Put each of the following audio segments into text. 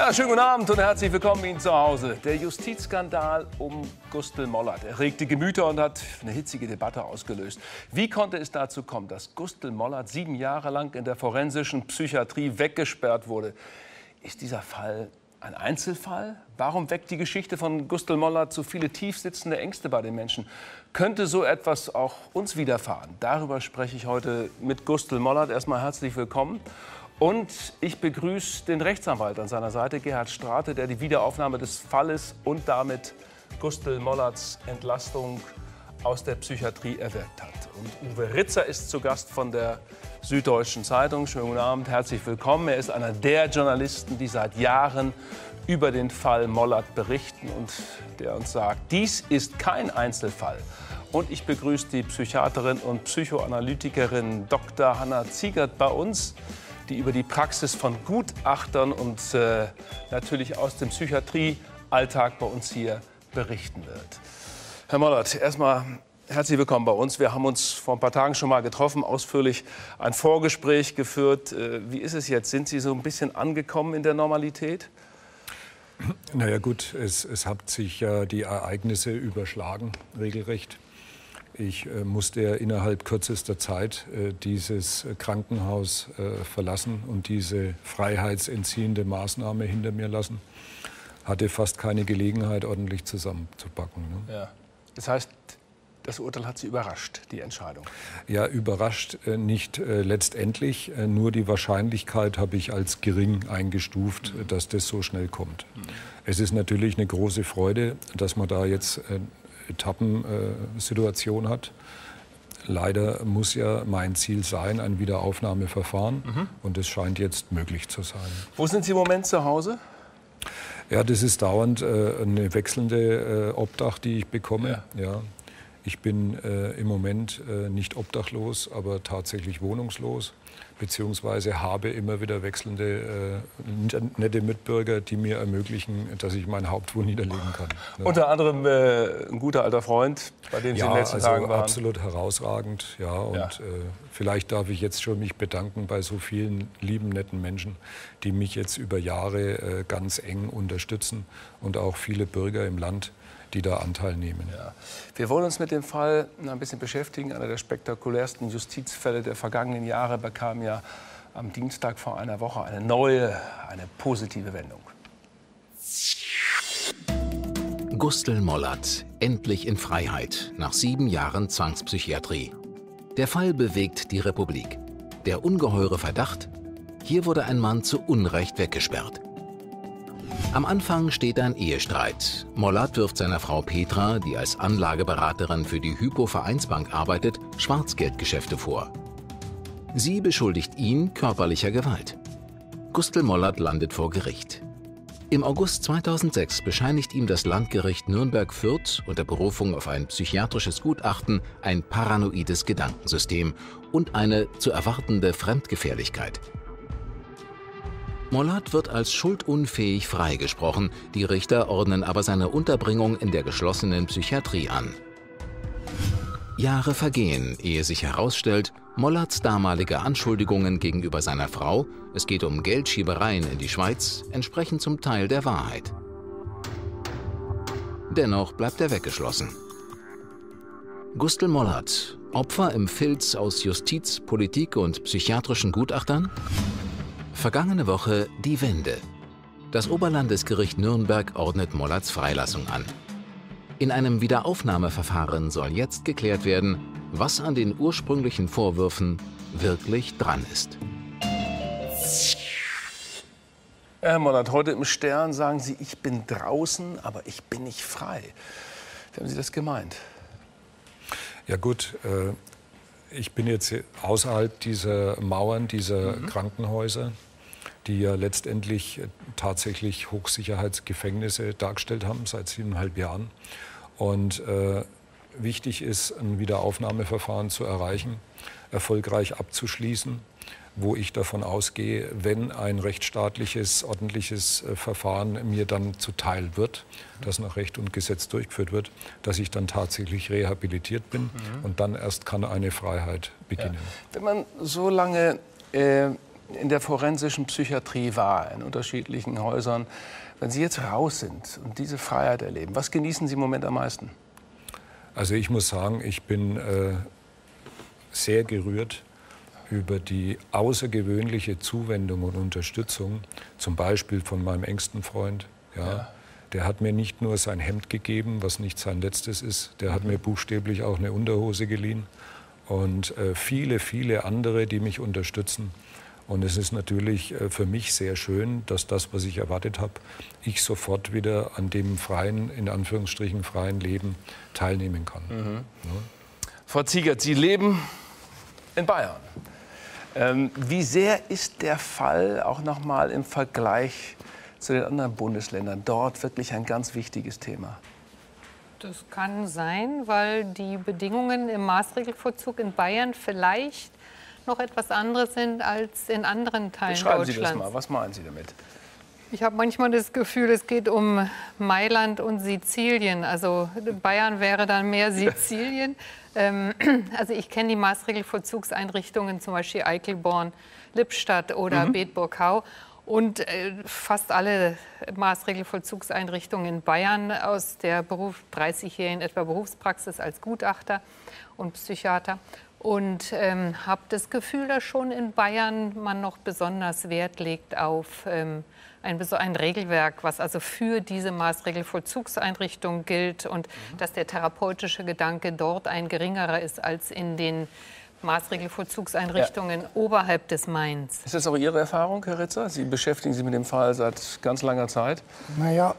Ja, schönen guten Abend und herzlich willkommen Ihnen zu Hause. Der Justizskandal um Gustl Mollert erregte Gemüter und hat eine hitzige Debatte ausgelöst. Wie konnte es dazu kommen, dass Gustl Mollert sieben Jahre lang in der forensischen Psychiatrie weggesperrt wurde? Ist dieser Fall ein Einzelfall? Warum weckt die Geschichte von Gustl Mollert so viele tiefsitzende Ängste bei den Menschen? Könnte so etwas auch uns widerfahren? Darüber spreche ich heute mit Gustl Mollert. Erstmal herzlich willkommen. Und ich begrüße den Rechtsanwalt an seiner Seite, Gerhard Strate, der die Wiederaufnahme des Falles und damit Gustl Mollerts Entlastung aus der Psychiatrie erwirkt hat. Und Uwe Ritzer ist zu Gast von der Süddeutschen Zeitung. Schönen guten Abend, herzlich willkommen. Er ist einer der Journalisten, die seit Jahren über den Fall Mollert berichten und der uns sagt, dies ist kein Einzelfall. Und ich begrüße die Psychiaterin und Psychoanalytikerin Dr. Hanna Ziegert bei uns die über die Praxis von Gutachtern und äh, natürlich aus dem Psychiatriealltag bei uns hier berichten wird. Herr Mollert, erstmal herzlich willkommen bei uns. Wir haben uns vor ein paar Tagen schon mal getroffen, ausführlich ein Vorgespräch geführt. Äh, wie ist es jetzt? Sind Sie so ein bisschen angekommen in der Normalität? Naja gut, es, es hat sich ja die Ereignisse überschlagen, regelrecht. Ich äh, musste ja innerhalb kürzester Zeit äh, dieses Krankenhaus äh, verlassen und diese freiheitsentziehende Maßnahme hinter mir lassen. Hatte fast keine Gelegenheit, ordentlich zusammenzupacken. Ne? Ja. Das heißt, das Urteil hat Sie überrascht, die Entscheidung? Ja, überrascht äh, nicht äh, letztendlich. Äh, nur die Wahrscheinlichkeit habe ich als gering eingestuft, mhm. dass das so schnell kommt. Mhm. Es ist natürlich eine große Freude, dass man da jetzt Etappensituation hat. Leider muss ja mein Ziel sein, ein Wiederaufnahmeverfahren. Mhm. Und es scheint jetzt möglich zu sein. Wo sind Sie im Moment zu Hause? Ja, das ist dauernd äh, eine wechselnde äh, Obdach, die ich bekomme. Ja. ja. Ich bin äh, im Moment äh, nicht obdachlos, aber tatsächlich wohnungslos beziehungsweise habe immer wieder wechselnde äh, nette Mitbürger, die mir ermöglichen, dass ich mein Haupt wo niederlegen kann. Ja. Unter anderem äh, ein guter alter Freund, bei dem Sie ja, in den letzten also Tagen waren. absolut herausragend, ja. Und ja. Äh, vielleicht darf ich jetzt schon mich bedanken bei so vielen lieben, netten Menschen, die mich jetzt über Jahre äh, ganz eng unterstützen und auch viele Bürger im Land die da Anteil nehmen. Ja. Wir wollen uns mit dem Fall ein bisschen beschäftigen. Einer der spektakulärsten Justizfälle der vergangenen Jahre bekam ja am Dienstag vor einer Woche eine neue, eine positive Wendung. Gustl Mollert, endlich in Freiheit nach sieben Jahren Zwangspsychiatrie. Der Fall bewegt die Republik. Der ungeheure Verdacht, hier wurde ein Mann zu Unrecht weggesperrt. Am Anfang steht ein Ehestreit. Mollat wirft seiner Frau Petra, die als Anlageberaterin für die Hypo Vereinsbank arbeitet, Schwarzgeldgeschäfte vor. Sie beschuldigt ihn körperlicher Gewalt. Gustl Mollert landet vor Gericht. Im August 2006 bescheinigt ihm das Landgericht Nürnberg-Fürth unter Berufung auf ein psychiatrisches Gutachten ein paranoides Gedankensystem und eine zu erwartende Fremdgefährlichkeit. Mollat wird als schuldunfähig freigesprochen, die Richter ordnen aber seine Unterbringung in der geschlossenen Psychiatrie an. Jahre vergehen, ehe sich herausstellt, Mollats damalige Anschuldigungen gegenüber seiner Frau, es geht um Geldschiebereien in die Schweiz, entsprechen zum Teil der Wahrheit. Dennoch bleibt er weggeschlossen. Gustl Mollert, Opfer im Filz aus Justiz, Politik und psychiatrischen Gutachtern? Vergangene Woche die Wende. Das Oberlandesgericht Nürnberg ordnet Mollerts Freilassung an. In einem Wiederaufnahmeverfahren soll jetzt geklärt werden, was an den ursprünglichen Vorwürfen wirklich dran ist. Herr Mollert, heute im Stern sagen Sie, ich bin draußen, aber ich bin nicht frei. Wie haben Sie das gemeint? Ja gut, äh, ich bin jetzt außerhalb dieser Mauern, dieser mhm. Krankenhäuser die ja letztendlich äh, tatsächlich Hochsicherheitsgefängnisse dargestellt haben seit siebeneinhalb Jahren. Und äh, wichtig ist, ein Wiederaufnahmeverfahren zu erreichen, erfolgreich abzuschließen, wo ich davon ausgehe, wenn ein rechtsstaatliches, ordentliches äh, Verfahren mir dann zuteil wird, das nach Recht und Gesetz durchgeführt wird, dass ich dann tatsächlich rehabilitiert bin mhm. und dann erst kann eine Freiheit beginnen. Ja. Wenn man so lange äh in der forensischen Psychiatrie war, in unterschiedlichen Häusern. Wenn Sie jetzt raus sind und diese Freiheit erleben, was genießen Sie im Moment am meisten? Also ich muss sagen, ich bin äh, sehr gerührt über die außergewöhnliche Zuwendung und Unterstützung, zum Beispiel von meinem engsten Freund. Ja, ja. Der hat mir nicht nur sein Hemd gegeben, was nicht sein letztes ist, der hat mir buchstäblich auch eine Unterhose geliehen und äh, viele, viele andere, die mich unterstützen. Und es ist natürlich äh, für mich sehr schön, dass das, was ich erwartet habe, ich sofort wieder an dem freien, in Anführungsstrichen freien Leben teilnehmen kann. Mhm. Ja. Frau Ziegert, Sie leben in Bayern. Ähm, wie sehr ist der Fall auch noch mal im Vergleich zu den anderen Bundesländern dort wirklich ein ganz wichtiges Thema? Das kann sein, weil die Bedingungen im Maßregelvollzug in Bayern vielleicht noch etwas anderes sind als in anderen Teilen Beschreiben Deutschlands. Sie das mal. Was meinen Sie damit? Ich habe manchmal das Gefühl, es geht um Mailand und Sizilien. Also Bayern wäre dann mehr Sizilien. Ähm, also ich kenne die Maßregelvollzugseinrichtungen, zum Beispiel Eichelborn, Lippstadt oder mhm. Bedburg-Hau. Und äh, fast alle Maßregelvollzugseinrichtungen in Bayern aus der Beruf, 30-jährigen etwa Berufspraxis als Gutachter und Psychiater. Und ähm, habe das Gefühl, dass schon in Bayern man noch besonders Wert legt auf ähm, ein, ein, Regelwerk, was also für diese Maßregelvollzugseinrichtung gilt und mhm. dass der therapeutische Gedanke dort ein geringerer ist als in den Maßregelvollzugseinrichtungen ja. oberhalb des Mains. Ist das auch Ihre Erfahrung, Herr Ritzer? Sie beschäftigen sich mit dem Fall seit ganz langer Zeit. Naja,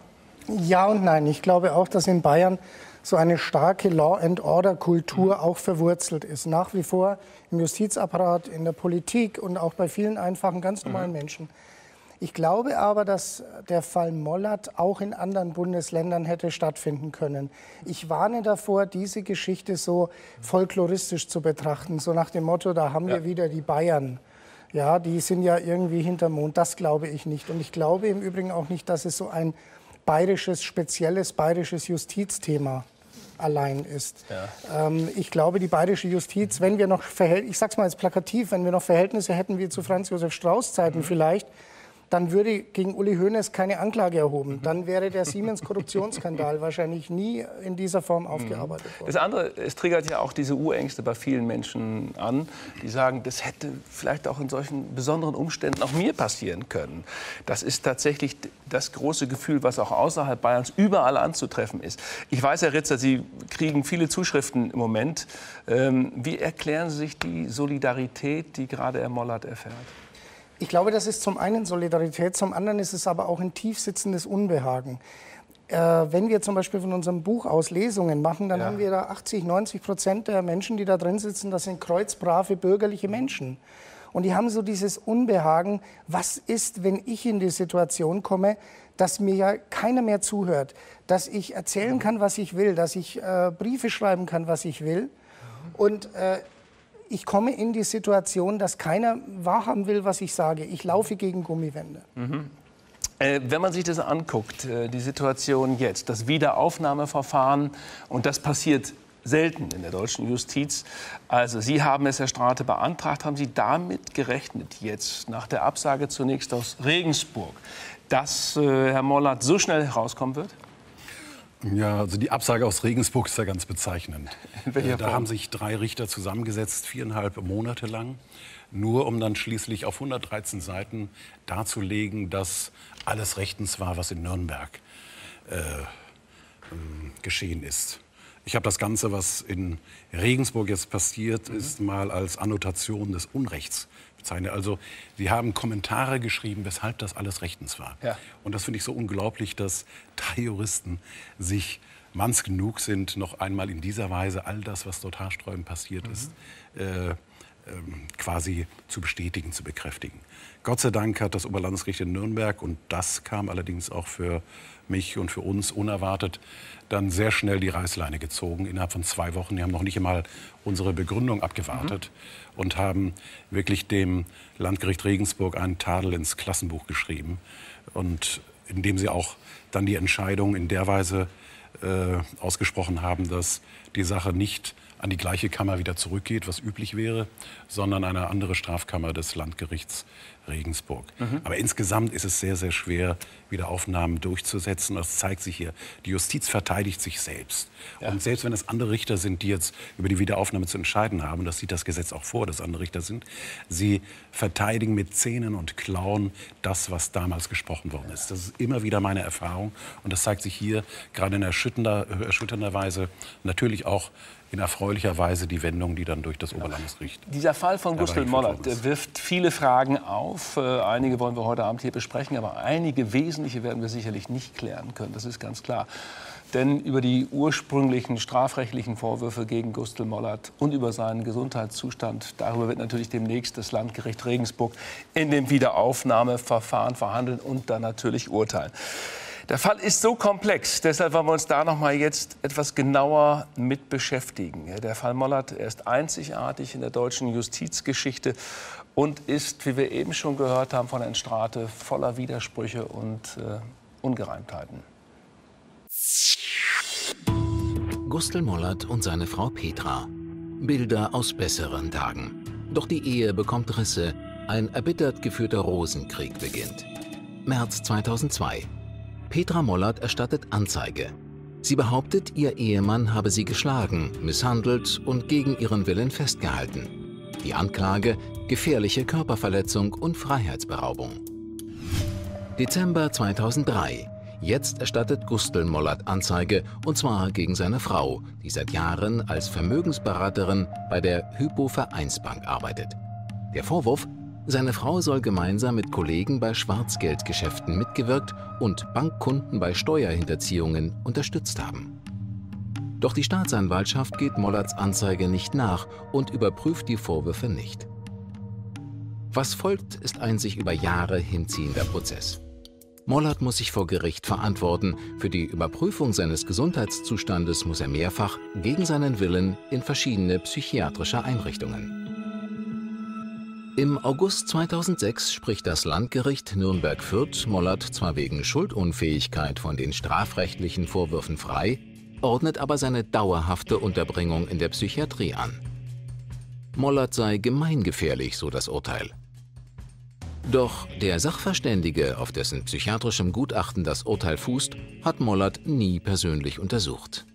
ja und nein. Ich glaube auch, dass in Bayern so eine starke Law-and-Order-Kultur auch verwurzelt ist. Nach wie vor im Justizapparat, in der Politik und auch bei vielen einfachen, ganz normalen mhm. Menschen. Ich glaube aber, dass der Fall Mollert auch in anderen Bundesländern hätte stattfinden können. Ich warne davor, diese Geschichte so folkloristisch zu betrachten, so nach dem Motto, da haben ja. wir wieder die Bayern. Ja, die sind ja irgendwie hinterm Mond. Das glaube ich nicht. Und ich glaube im Übrigen auch nicht, dass es so ein bayerisches, spezielles bayerisches Justizthema allein ist. Ja. Ähm, ich glaube, die bayerische Justiz, wenn wir noch, ich sag's mal jetzt plakativ, wenn wir noch Verhältnisse hätten wie zu Franz Josef Strauß Zeiten mhm. vielleicht, dann würde gegen Uli Hoeneß keine Anklage erhoben. Dann wäre der Siemens-Korruptionsskandal wahrscheinlich nie in dieser Form aufgearbeitet worden. Das andere, es triggert ja auch diese Urängste bei vielen Menschen an, die sagen, das hätte vielleicht auch in solchen besonderen Umständen auch mir passieren können. Das ist tatsächlich das große Gefühl, was auch außerhalb Bayerns überall anzutreffen ist. Ich weiß, Herr Ritzer, Sie kriegen viele Zuschriften im Moment. Ähm, wie erklären Sie sich die Solidarität, die gerade Herr Mollert erfährt? Ich glaube, das ist zum einen Solidarität, zum anderen ist es aber auch ein tief sitzendes Unbehagen. Äh, wenn wir zum Beispiel von unserem Buch aus Lesungen machen, dann ja. haben wir da 80, 90 Prozent der Menschen, die da drin sitzen, das sind kreuzbrave bürgerliche Menschen. Und die haben so dieses Unbehagen, was ist, wenn ich in die Situation komme, dass mir ja keiner mehr zuhört, dass ich erzählen kann, was ich will, dass ich äh, Briefe schreiben kann, was ich will. Und äh, ich komme in die Situation, dass keiner wahrhaben will, was ich sage. Ich laufe gegen Gummiwände. Mhm. Äh, wenn man sich das anguckt, äh, die Situation jetzt, das Wiederaufnahmeverfahren, und das passiert selten in der deutschen Justiz. Also Sie haben es, Herr Strate, beantragt. Haben Sie damit gerechnet, jetzt nach der Absage zunächst aus Regensburg, dass äh, Herr Mollert so schnell herauskommen wird? Ja, also die Absage aus Regensburg ist ja ganz bezeichnend. Äh, da haben sich drei Richter zusammengesetzt, viereinhalb Monate lang, nur um dann schließlich auf 113 Seiten darzulegen, dass alles rechtens war, was in Nürnberg äh, ähm, geschehen ist. Ich habe das Ganze, was in Regensburg jetzt passiert ist, mhm. mal als Annotation des Unrechts bezeichnet. Also sie haben Kommentare geschrieben, weshalb das alles rechtens war. Ja. Und das finde ich so unglaublich, dass drei Juristen sich manns genug sind, noch einmal in dieser Weise all das, was dort haarsträubend passiert mhm. ist, äh, äh, quasi zu bestätigen, zu bekräftigen. Gott sei Dank hat das Oberlandesgericht in Nürnberg, und das kam allerdings auch für mich und für uns unerwartet, dann sehr schnell die Reißleine gezogen, innerhalb von zwei Wochen. Die haben noch nicht einmal unsere Begründung abgewartet mhm. und haben wirklich dem Landgericht Regensburg einen Tadel ins Klassenbuch geschrieben. Und indem sie auch dann die Entscheidung in der Weise äh, ausgesprochen haben, dass die Sache nicht an die gleiche Kammer wieder zurückgeht, was üblich wäre, sondern eine andere Strafkammer des Landgerichts Regensburg. Mhm. Aber insgesamt ist es sehr, sehr schwer, Wiederaufnahmen durchzusetzen. Das zeigt sich hier. Die Justiz verteidigt sich selbst. Ja. Und selbst wenn es andere Richter sind, die jetzt über die Wiederaufnahme zu entscheiden haben, das sieht das Gesetz auch vor, dass andere Richter sind, sie verteidigen mit Zähnen und Klauen das, was damals gesprochen worden ist. Das ist immer wieder meine Erfahrung. Und das zeigt sich hier gerade in erschütternder, erschütternder Weise natürlich auch in erfreulicher Weise die Wendung, die dann durch das Oberlandesgericht. Dieser Fall von Gustl Mollert wirft viele Fragen auf. Äh, einige wollen wir heute Abend hier besprechen, aber einige wesentliche werden wir sicherlich nicht klären können. Das ist ganz klar. Denn über die ursprünglichen strafrechtlichen Vorwürfe gegen Gustl Mollert und über seinen Gesundheitszustand, darüber wird natürlich demnächst das Landgericht Regensburg in dem Wiederaufnahmeverfahren verhandeln und dann natürlich urteilen. Der Fall ist so komplex, deshalb wollen wir uns da noch mal jetzt etwas genauer mit beschäftigen. Der Fall Mollert ist einzigartig in der deutschen Justizgeschichte und ist, wie wir eben schon gehört haben von Herrn Strate, voller Widersprüche und äh, Ungereimtheiten. Gustl Mollert und seine Frau Petra. Bilder aus besseren Tagen. Doch die Ehe bekommt Risse. Ein erbittert geführter Rosenkrieg beginnt. März 2002. Petra Mollert erstattet Anzeige. Sie behauptet, ihr Ehemann habe sie geschlagen, misshandelt und gegen ihren Willen festgehalten. Die Anklage gefährliche Körperverletzung und Freiheitsberaubung. Dezember 2003. Jetzt erstattet Gustl Mollert Anzeige, und zwar gegen seine Frau, die seit Jahren als Vermögensberaterin bei der Hypo Vereinsbank arbeitet. Der Vorwurf, seine Frau soll gemeinsam mit Kollegen bei Schwarzgeldgeschäften mitgewirkt und Bankkunden bei Steuerhinterziehungen unterstützt haben. Doch die Staatsanwaltschaft geht Mollerts Anzeige nicht nach und überprüft die Vorwürfe nicht. Was folgt, ist ein sich über Jahre hinziehender Prozess. Mollert muss sich vor Gericht verantworten. Für die Überprüfung seines Gesundheitszustandes muss er mehrfach gegen seinen Willen in verschiedene psychiatrische Einrichtungen. Im August 2006 spricht das Landgericht Nürnberg-Fürth Mollert zwar wegen Schuldunfähigkeit von den strafrechtlichen Vorwürfen frei, ordnet aber seine dauerhafte Unterbringung in der Psychiatrie an. Mollert sei gemeingefährlich, so das Urteil. Doch der Sachverständige, auf dessen psychiatrischem Gutachten das Urteil fußt, hat Mollert nie persönlich untersucht.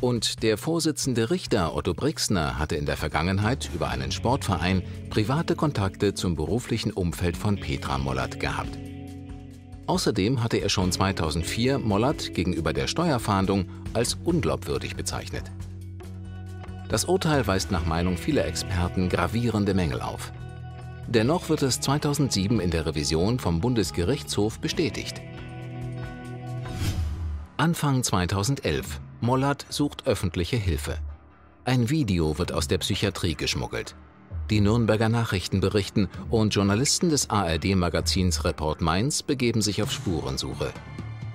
Und der Vorsitzende Richter Otto Brixner hatte in der Vergangenheit über einen Sportverein private Kontakte zum beruflichen Umfeld von Petra Mollert gehabt. Außerdem hatte er schon 2004 Mollert gegenüber der Steuerfahndung als unglaubwürdig bezeichnet. Das Urteil weist nach Meinung vieler Experten gravierende Mängel auf. Dennoch wird es 2007 in der Revision vom Bundesgerichtshof bestätigt. Anfang 2011 Mollert sucht öffentliche Hilfe. Ein Video wird aus der Psychiatrie geschmuggelt. Die Nürnberger Nachrichten berichten und Journalisten des ARD-Magazins Report Mainz begeben sich auf Spurensuche.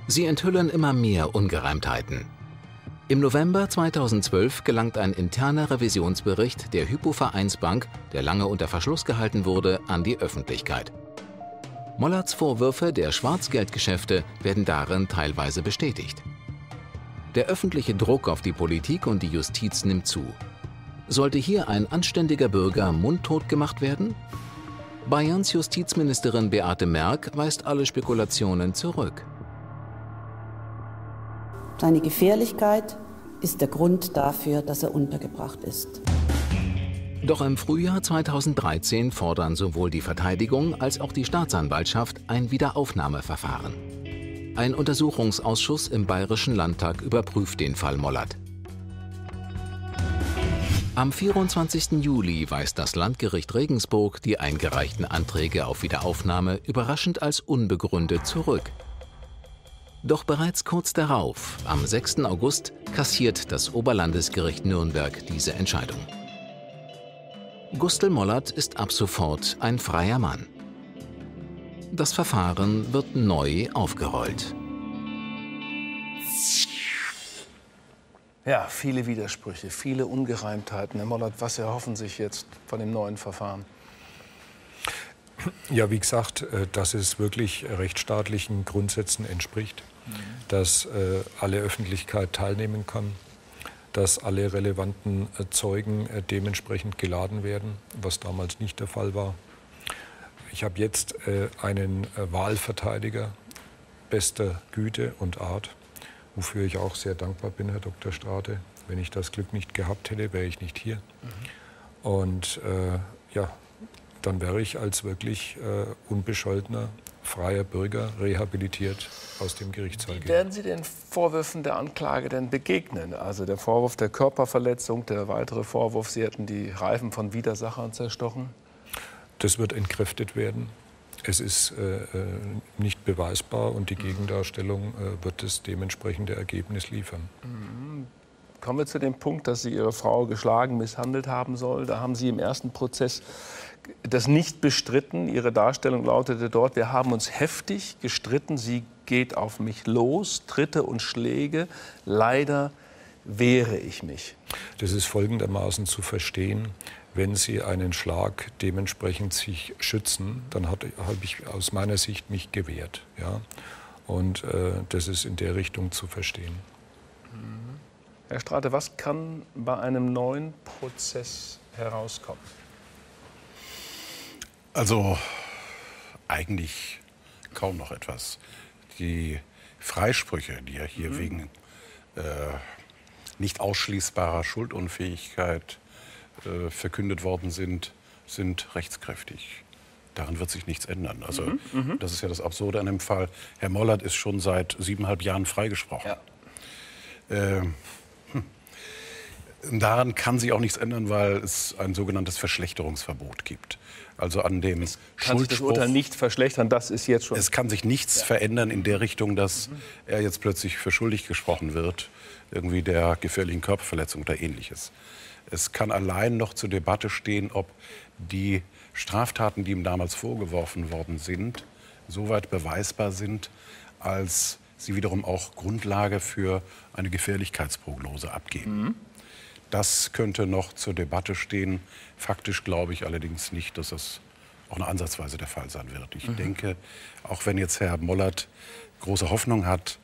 Sie enthüllen immer mehr Ungereimtheiten. Im November 2012 gelangt ein interner Revisionsbericht der Hypo-Vereinsbank, der lange unter Verschluss gehalten wurde, an die Öffentlichkeit. Mollerts Vorwürfe der Schwarzgeldgeschäfte werden darin teilweise bestätigt. Der öffentliche Druck auf die Politik und die Justiz nimmt zu. Sollte hier ein anständiger Bürger mundtot gemacht werden? Bayerns Justizministerin Beate Merck weist alle Spekulationen zurück. Seine Gefährlichkeit ist der Grund dafür, dass er untergebracht ist. Doch im Frühjahr 2013 fordern sowohl die Verteidigung als auch die Staatsanwaltschaft ein Wiederaufnahmeverfahren. Ein Untersuchungsausschuss im Bayerischen Landtag überprüft den Fall Mollert. Am 24. Juli weist das Landgericht Regensburg die eingereichten Anträge auf Wiederaufnahme überraschend als unbegründet zurück. Doch bereits kurz darauf, am 6. August, kassiert das Oberlandesgericht Nürnberg diese Entscheidung. Gustl Mollert ist ab sofort ein freier Mann. Das Verfahren wird neu aufgerollt. Ja, viele Widersprüche, viele Ungereimtheiten. Herr Mollert, was erhoffen sich jetzt von dem neuen Verfahren? Ja, wie gesagt, äh, dass es wirklich rechtsstaatlichen Grundsätzen entspricht. dass äh, alle Öffentlichkeit teilnehmen kann, dass alle relevanten äh, Zeugen dementsprechend geladen werden, was damals nicht der Fall war. Ich habe jetzt äh, einen äh, Wahlverteidiger bester Güte und Art, wofür ich auch sehr dankbar bin, Herr Dr. Strate. Wenn ich das Glück nicht gehabt hätte, wäre ich nicht hier. Mhm. Und äh, ja, dann wäre ich als wirklich äh, unbescholtener, freier Bürger rehabilitiert aus dem Gerichtssaal Wie werden Sie den Vorwürfen der Anklage denn begegnen? Also der Vorwurf der Körperverletzung, der weitere Vorwurf, Sie hätten die Reifen von Widersachern zerstochen? Das wird entkräftet werden. Es ist äh, äh nicht beweisbar und die Gegendarstellung äh, wird das dementsprechende Ergebnis liefern. Mhm. Kommen wir zu dem Punkt, dass Sie Ihre Frau geschlagen, misshandelt haben soll. Da haben Sie im ersten Prozess das nicht bestritten. Ihre Darstellung lautete dort, wir haben uns heftig gestritten. Sie geht auf mich los, Tritte und Schläge. Leider wehre ich mich. Das ist folgendermaßen zu verstehen. Wenn Sie einen Schlag dementsprechend sich schützen, dann habe ich aus meiner Sicht mich gewehrt. Ja? Und äh, das ist in der Richtung zu verstehen. Mhm. Herr Strate, was kann bei einem neuen Prozess herauskommen? Also eigentlich kaum noch etwas. Die Freisprüche, die ja hier mhm. wegen äh, nicht ausschließbarer Schuldunfähigkeit äh, verkündet worden sind, sind rechtskräftig. Daran wird sich nichts ändern. Also mhm, mhm. das ist ja das Absurde an dem Fall. Herr Mollert ist schon seit siebeneinhalb Jahren freigesprochen. Ja. Äh, hm. Daran kann sich auch nichts ändern, weil es ein sogenanntes Verschlechterungsverbot gibt. Also an dem es kann sich das Urteil nicht verschlechtern, das ist jetzt schon. Es kann sich nichts ja. verändern in der Richtung, dass mhm. er jetzt plötzlich für schuldig gesprochen wird, irgendwie der gefährlichen Körperverletzung oder ähnliches. Es kann allein noch zur Debatte stehen, ob die Straftaten, die ihm damals vorgeworfen worden sind, soweit beweisbar sind, als sie wiederum auch Grundlage für eine Gefährlichkeitsprognose abgeben. Mhm. Das könnte noch zur Debatte stehen. Faktisch glaube ich allerdings nicht, dass das auch eine Ansatzweise der Fall sein wird. Ich mhm. denke, auch wenn jetzt Herr Mollert große Hoffnung hat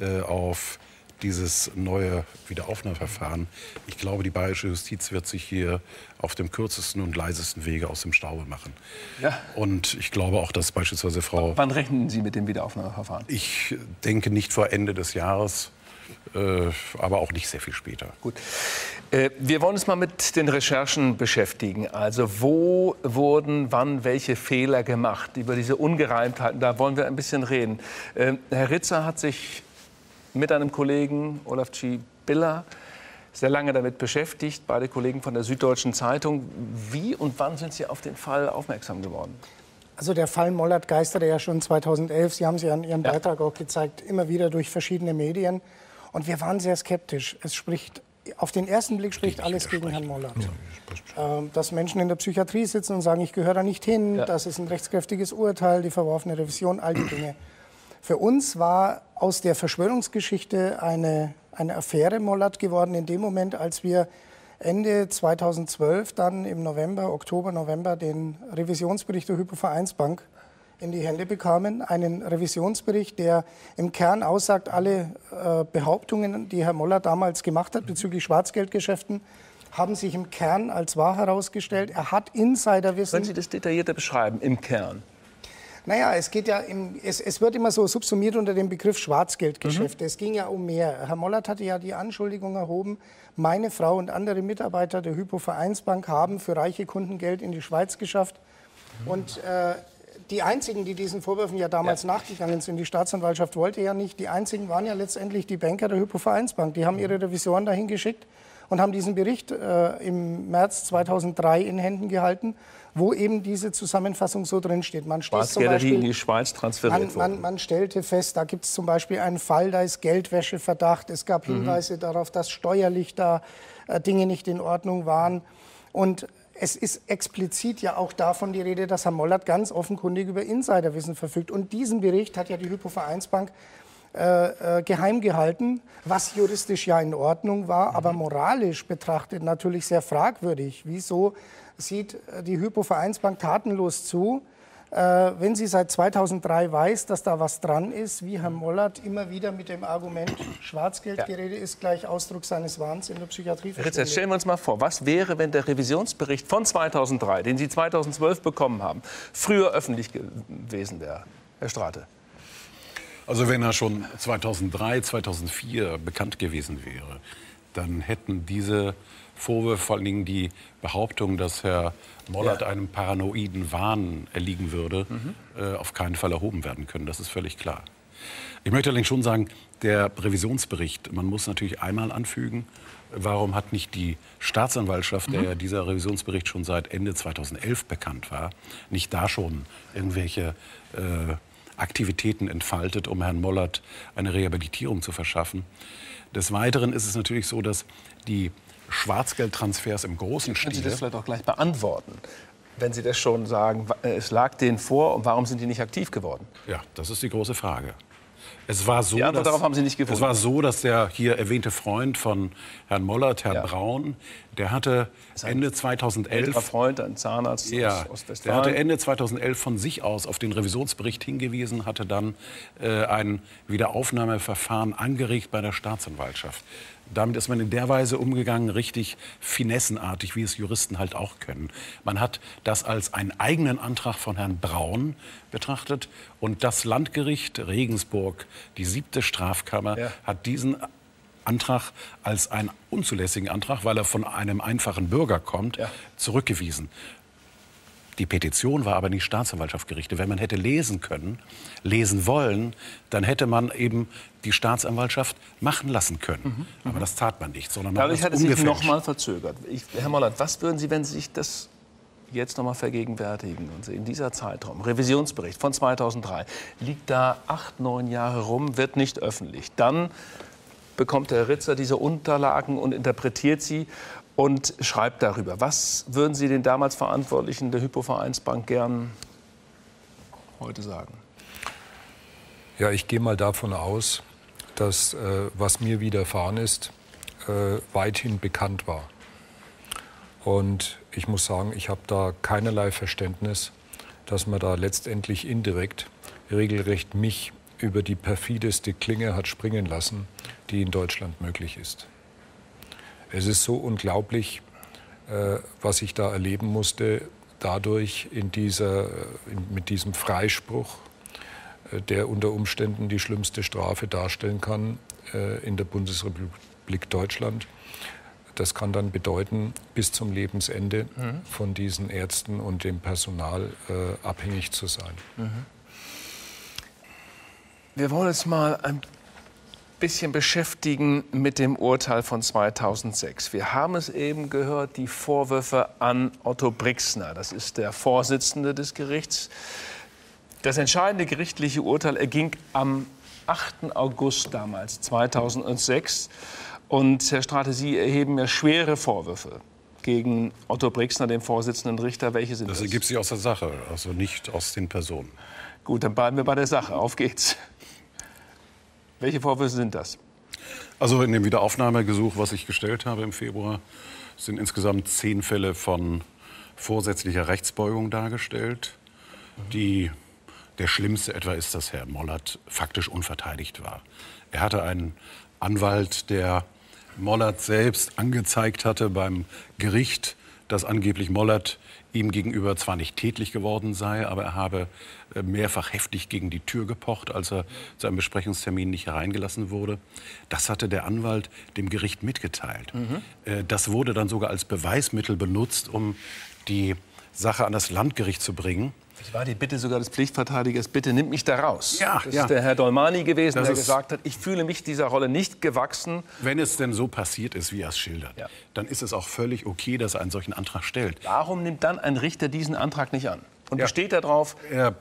äh, auf dieses neue Wiederaufnahmeverfahren. Ich glaube, die bayerische Justiz wird sich hier auf dem kürzesten und leisesten Wege aus dem Staube machen. Ja. Und ich glaube auch, dass beispielsweise Frau. Wann rechnen Sie mit dem Wiederaufnahmeverfahren? Ich denke nicht vor Ende des Jahres. Äh, aber auch nicht sehr viel später. Gut. Äh, wir wollen uns mal mit den Recherchen beschäftigen. Also wo wurden wann welche Fehler gemacht? Über diese Ungereimtheiten, da wollen wir ein bisschen reden. Äh, Herr Ritzer hat sich mit einem Kollegen, Olaf G. Biller, sehr lange damit beschäftigt, beide Kollegen von der Süddeutschen Zeitung. Wie und wann sind Sie auf den Fall aufmerksam geworden? Also der Fall Mollert geisterte ja schon 2011, Sie haben es ja in Ihrem Beitrag auch gezeigt, immer wieder durch verschiedene Medien. Und wir waren sehr skeptisch. Es spricht, auf den ersten Blick spricht alles gegen Herrn Mollert. Ja, ähm, dass Menschen in der Psychiatrie sitzen und sagen, ich gehöre da nicht hin, ja. das ist ein rechtskräftiges Urteil, die verworfene Revision, all die Dinge. Für uns war aus der Verschwörungsgeschichte eine, eine Affäre Mollert geworden in dem Moment, als wir Ende 2012 dann im November, Oktober, November den Revisionsbericht der Hypovereinsbank in die Hände bekamen. Einen Revisionsbericht, der im Kern aussagt, alle äh, Behauptungen, die Herr Moller damals gemacht hat bezüglich Schwarzgeldgeschäften, haben sich im Kern als wahr herausgestellt. Er hat Insiderwissen. Können Sie das detaillierter beschreiben, im Kern? Naja, es geht ja, im, es, es, wird immer so subsumiert unter dem Begriff Schwarzgeldgeschäfte. Mhm. Es ging ja um mehr. Herr Mollert hatte ja die Anschuldigung erhoben, meine Frau und andere Mitarbeiter der Hypo-Vereinsbank haben für reiche Kunden Geld in die Schweiz geschafft. Mhm. Und äh, die einzigen, die diesen Vorwürfen ja damals ja. nachgegangen sind, die Staatsanwaltschaft wollte ja nicht, die einzigen waren ja letztendlich die Banker der Hypovereinsbank. Die haben ihre Revisoren dahin geschickt und haben diesen Bericht äh, im März 2003 in Händen gehalten, wo eben diese Zusammenfassung so drin steht. Man Schwarzgelder, die in die Schweiz transferiert man, man, man stellte fest, da gibt es zum Beispiel einen Fall, da ist Geldwäscheverdacht. Es gab mhm. Hinweise mhm. darauf, dass steuerlich da äh, Dinge nicht in Ordnung waren. Und es ist explizit ja auch davon die Rede, dass Herr Mollert ganz offenkundig über Insiderwissen verfügt. Und diesen Bericht hat ja die Hypovereinsbank äh, äh, geheim gehalten, was juristisch ja in Ordnung war, aber moralisch betrachtet natürlich sehr fragwürdig. Wieso sieht äh, die Hypovereinsbank tatenlos zu, äh, wenn sie seit 2003 weiß, dass da was dran ist, wie Herr Mollert immer wieder mit dem Argument, Schwarzgeldgerede ja. ist gleich Ausdruck seines Wahns in der Psychiatrie Ritz, jetzt stellen wir uns mal vor, was wäre, wenn der Revisionsbericht von 2003, den Sie 2012 bekommen haben, früher öffentlich gewesen wäre, Herr Strate? Also wenn er schon 2003, 2004 bekannt gewesen wäre, dann hätten diese Vorwürfe, vor allen Dingen die Behauptung, dass Herr Mollert ja. einem paranoiden Wahn erliegen würde, mhm. äh, auf keinen Fall erhoben werden können. Das ist völlig klar. Ich möchte allerdings schon sagen, der Revisionsbericht, man muss natürlich einmal anfügen, warum hat nicht die Staatsanwaltschaft, mhm. der ja dieser Revisionsbericht schon seit Ende 2011 bekannt war, nicht da schon irgendwelche äh, Aktivitäten entfaltet, um Herrn Mollert eine Rehabilitierung zu verschaffen. Des Weiteren ist es natürlich so, dass die Schwarzgeldtransfers im großen Stil. Können Sie das vielleicht auch gleich beantworten? Wenn Sie das schon sagen, es lag denen vor und warum sind die nicht aktiv geworden? Ja, das ist die große Frage. Es war so, die Antwort dass, darauf haben Sie nicht gefunden. Es war so, dass der hier erwähnte Freund von Herrn Mollert, Herr ja. Braun, der hatte Ende 2011 ein Freund, ein Zahnarzt ja, aus Der hatte Ende 2011 von sich aus auf den Revisionsbericht hingewiesen, hatte dann äh, ein Wiederaufnahmeverfahren angeregt bei der Staatsanwaltschaft damit ist man in der Weise umgegangen, richtig finessenartig, wie es Juristen halt auch können. Man hat das als einen eigenen Antrag von Herrn Braun betrachtet und das Landgericht Regensburg, die siebte Strafkammer, ja. hat diesen Antrag als einen unzulässigen Antrag, weil er von einem einfachen Bürger kommt, ja. zurückgewiesen. Die Petition war aber nicht Staatsanwaltschaft gerichtet. Wenn man hätte lesen können, lesen wollen, dann hätte man eben die Staatsanwaltschaft machen lassen können. Mhm. Aber das tat man nicht, sondern man Dadurch hat es sich noch mal verzögert. Ich, Herr Mollert, was würden Sie, wenn Sie sich das jetzt noch mal vergegenwärtigen und in dieser Zeitraum, Revisionsbericht von 2003, liegt da acht, neun Jahre rum, wird nicht öffentlich. Dann bekommt Herr Ritzer diese Unterlagen und interpretiert sie und schreibt darüber. Was würden Sie den damals Verantwortlichen der Hypovereinsbank gern heute sagen? Ja, ich gehe mal davon aus, dass äh, was mir widerfahren ist, äh, weithin bekannt war. Und ich muss sagen, ich habe da keinerlei Verständnis, dass man da letztendlich indirekt regelrecht mich über die perfideste Klinge hat springen lassen, die in Deutschland möglich ist. Es ist so unglaublich, äh, was ich da erleben musste, dadurch in dieser, in, mit diesem Freispruch, äh, der unter Umständen die schlimmste Strafe darstellen kann äh, in der Bundesrepublik Deutschland. Das kann dann bedeuten, bis zum Lebensende mhm. von diesen Ärzten und dem Personal äh, abhängig zu sein. Mhm. Wir wollen jetzt mal ein bisschen beschäftigen mit dem Urteil von 2006. Wir haben es eben gehört, die Vorwürfe an Otto Brixner. Das ist der Vorsitzende des Gerichts. Das entscheidende gerichtliche Urteil erging am 8. August damals, 2006. Und Herr Strate, Sie erheben ja schwere Vorwürfe gegen Otto Brixner, den Vorsitzenden Richter. Welche sind das? Das ergibt sich aus der Sache, also nicht aus den Personen. Gut, dann bleiben wir bei der Sache. Auf geht's. Welche Vorwürfe sind das? Also in dem Wiederaufnahmegesuch, was ich gestellt habe im Februar, sind insgesamt zehn Fälle von vorsätzlicher Rechtsbeugung dargestellt. Die, der schlimmste etwa ist, dass Herr Mollert faktisch unverteidigt war. Er hatte einen Anwalt, der Mollert selbst angezeigt hatte beim Gericht, dass angeblich Mollert ihm gegenüber zwar nicht tätlich geworden sei, aber er habe äh, mehrfach heftig gegen die Tür gepocht, als er zu einem Besprechungstermin nicht hereingelassen wurde. Das hatte der Anwalt dem Gericht mitgeteilt. Mhm. Äh, das wurde dann sogar als Beweismittel benutzt, um die Sache an das Landgericht zu bringen. Das war die Bitte sogar des Pflichtverteidigers, bitte nimm mich da raus. Ja, das ja. ist der Herr Dolmani gewesen, das der gesagt hat, ich fühle mich dieser Rolle nicht gewachsen. Wenn es denn so passiert ist, wie er es schildert, ja. dann ist es auch völlig okay, dass er einen solchen Antrag stellt. Warum nimmt dann ein Richter diesen Antrag nicht an? Und ja. besteht darauf,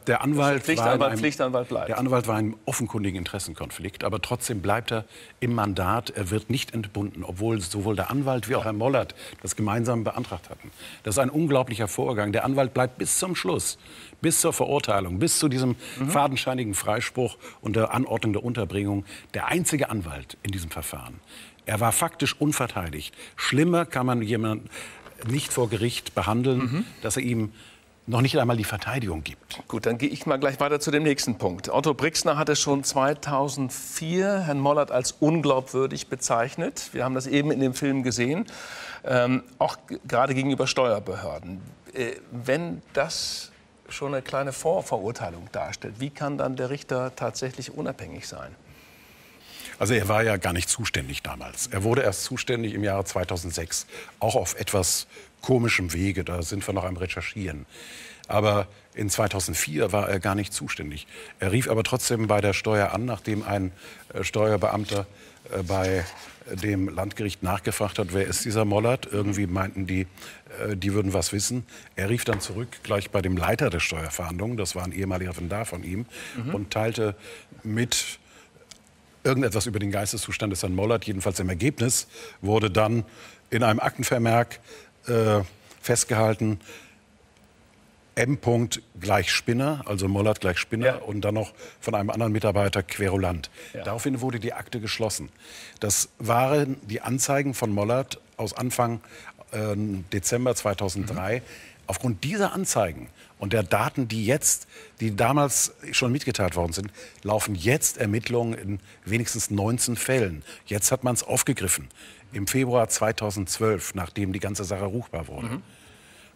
der Anwalt Pflichtanwalt, einem, Pflichtanwalt bleibt. Der Anwalt war in einem offenkundigen Interessenkonflikt, aber trotzdem bleibt er im Mandat. Er wird nicht entbunden, obwohl sowohl der Anwalt wie auch Herr Mollert das gemeinsam beantragt hatten. Das ist ein unglaublicher Vorgang. Der Anwalt bleibt bis zum Schluss, bis zur Verurteilung, bis zu diesem mhm. fadenscheinigen Freispruch und der Anordnung der Unterbringung der einzige Anwalt in diesem Verfahren. Er war faktisch unverteidigt. Schlimmer kann man jemanden nicht vor Gericht behandeln, mhm. dass er ihm noch nicht einmal die Verteidigung gibt. Gut, dann gehe ich mal gleich weiter zu dem nächsten Punkt. Otto Brixner hatte schon 2004 Herrn Mollert als unglaubwürdig bezeichnet. Wir haben das eben in dem Film gesehen, ähm, auch gerade gegenüber Steuerbehörden. Äh, wenn das schon eine kleine Vorverurteilung darstellt, wie kann dann der Richter tatsächlich unabhängig sein? Also er war ja gar nicht zuständig damals. Er wurde erst zuständig im Jahre 2006, auch auf etwas komischem Wege. Da sind wir noch am Recherchieren. Aber in 2004 war er gar nicht zuständig. Er rief aber trotzdem bei der Steuer an, nachdem ein äh, Steuerbeamter äh, bei dem Landgericht nachgefragt hat, wer ist dieser Mollert. Irgendwie meinten die, äh, die würden was wissen. Er rief dann zurück gleich bei dem Leiter der Steuerverhandlungen, das war ein ehemaliger Vendar von ihm, mhm. und teilte mit irgendetwas über den Geisteszustand des Herrn Mollert. Jedenfalls im Ergebnis wurde dann in einem Aktenvermerk äh, festgehalten, M. gleich Spinner, also Mollert gleich Spinner ja. und dann noch von einem anderen Mitarbeiter Querulant. Ja. Daraufhin wurde die Akte geschlossen. Das waren die Anzeigen von Mollert aus Anfang äh, Dezember 2003. Mhm. Aufgrund dieser Anzeigen und der Daten, die jetzt, die damals schon mitgeteilt worden sind, laufen jetzt Ermittlungen in wenigstens 19 Fällen. Jetzt hat man es aufgegriffen. Im Februar 2012, nachdem die ganze Sache ruchbar wurde. Mhm.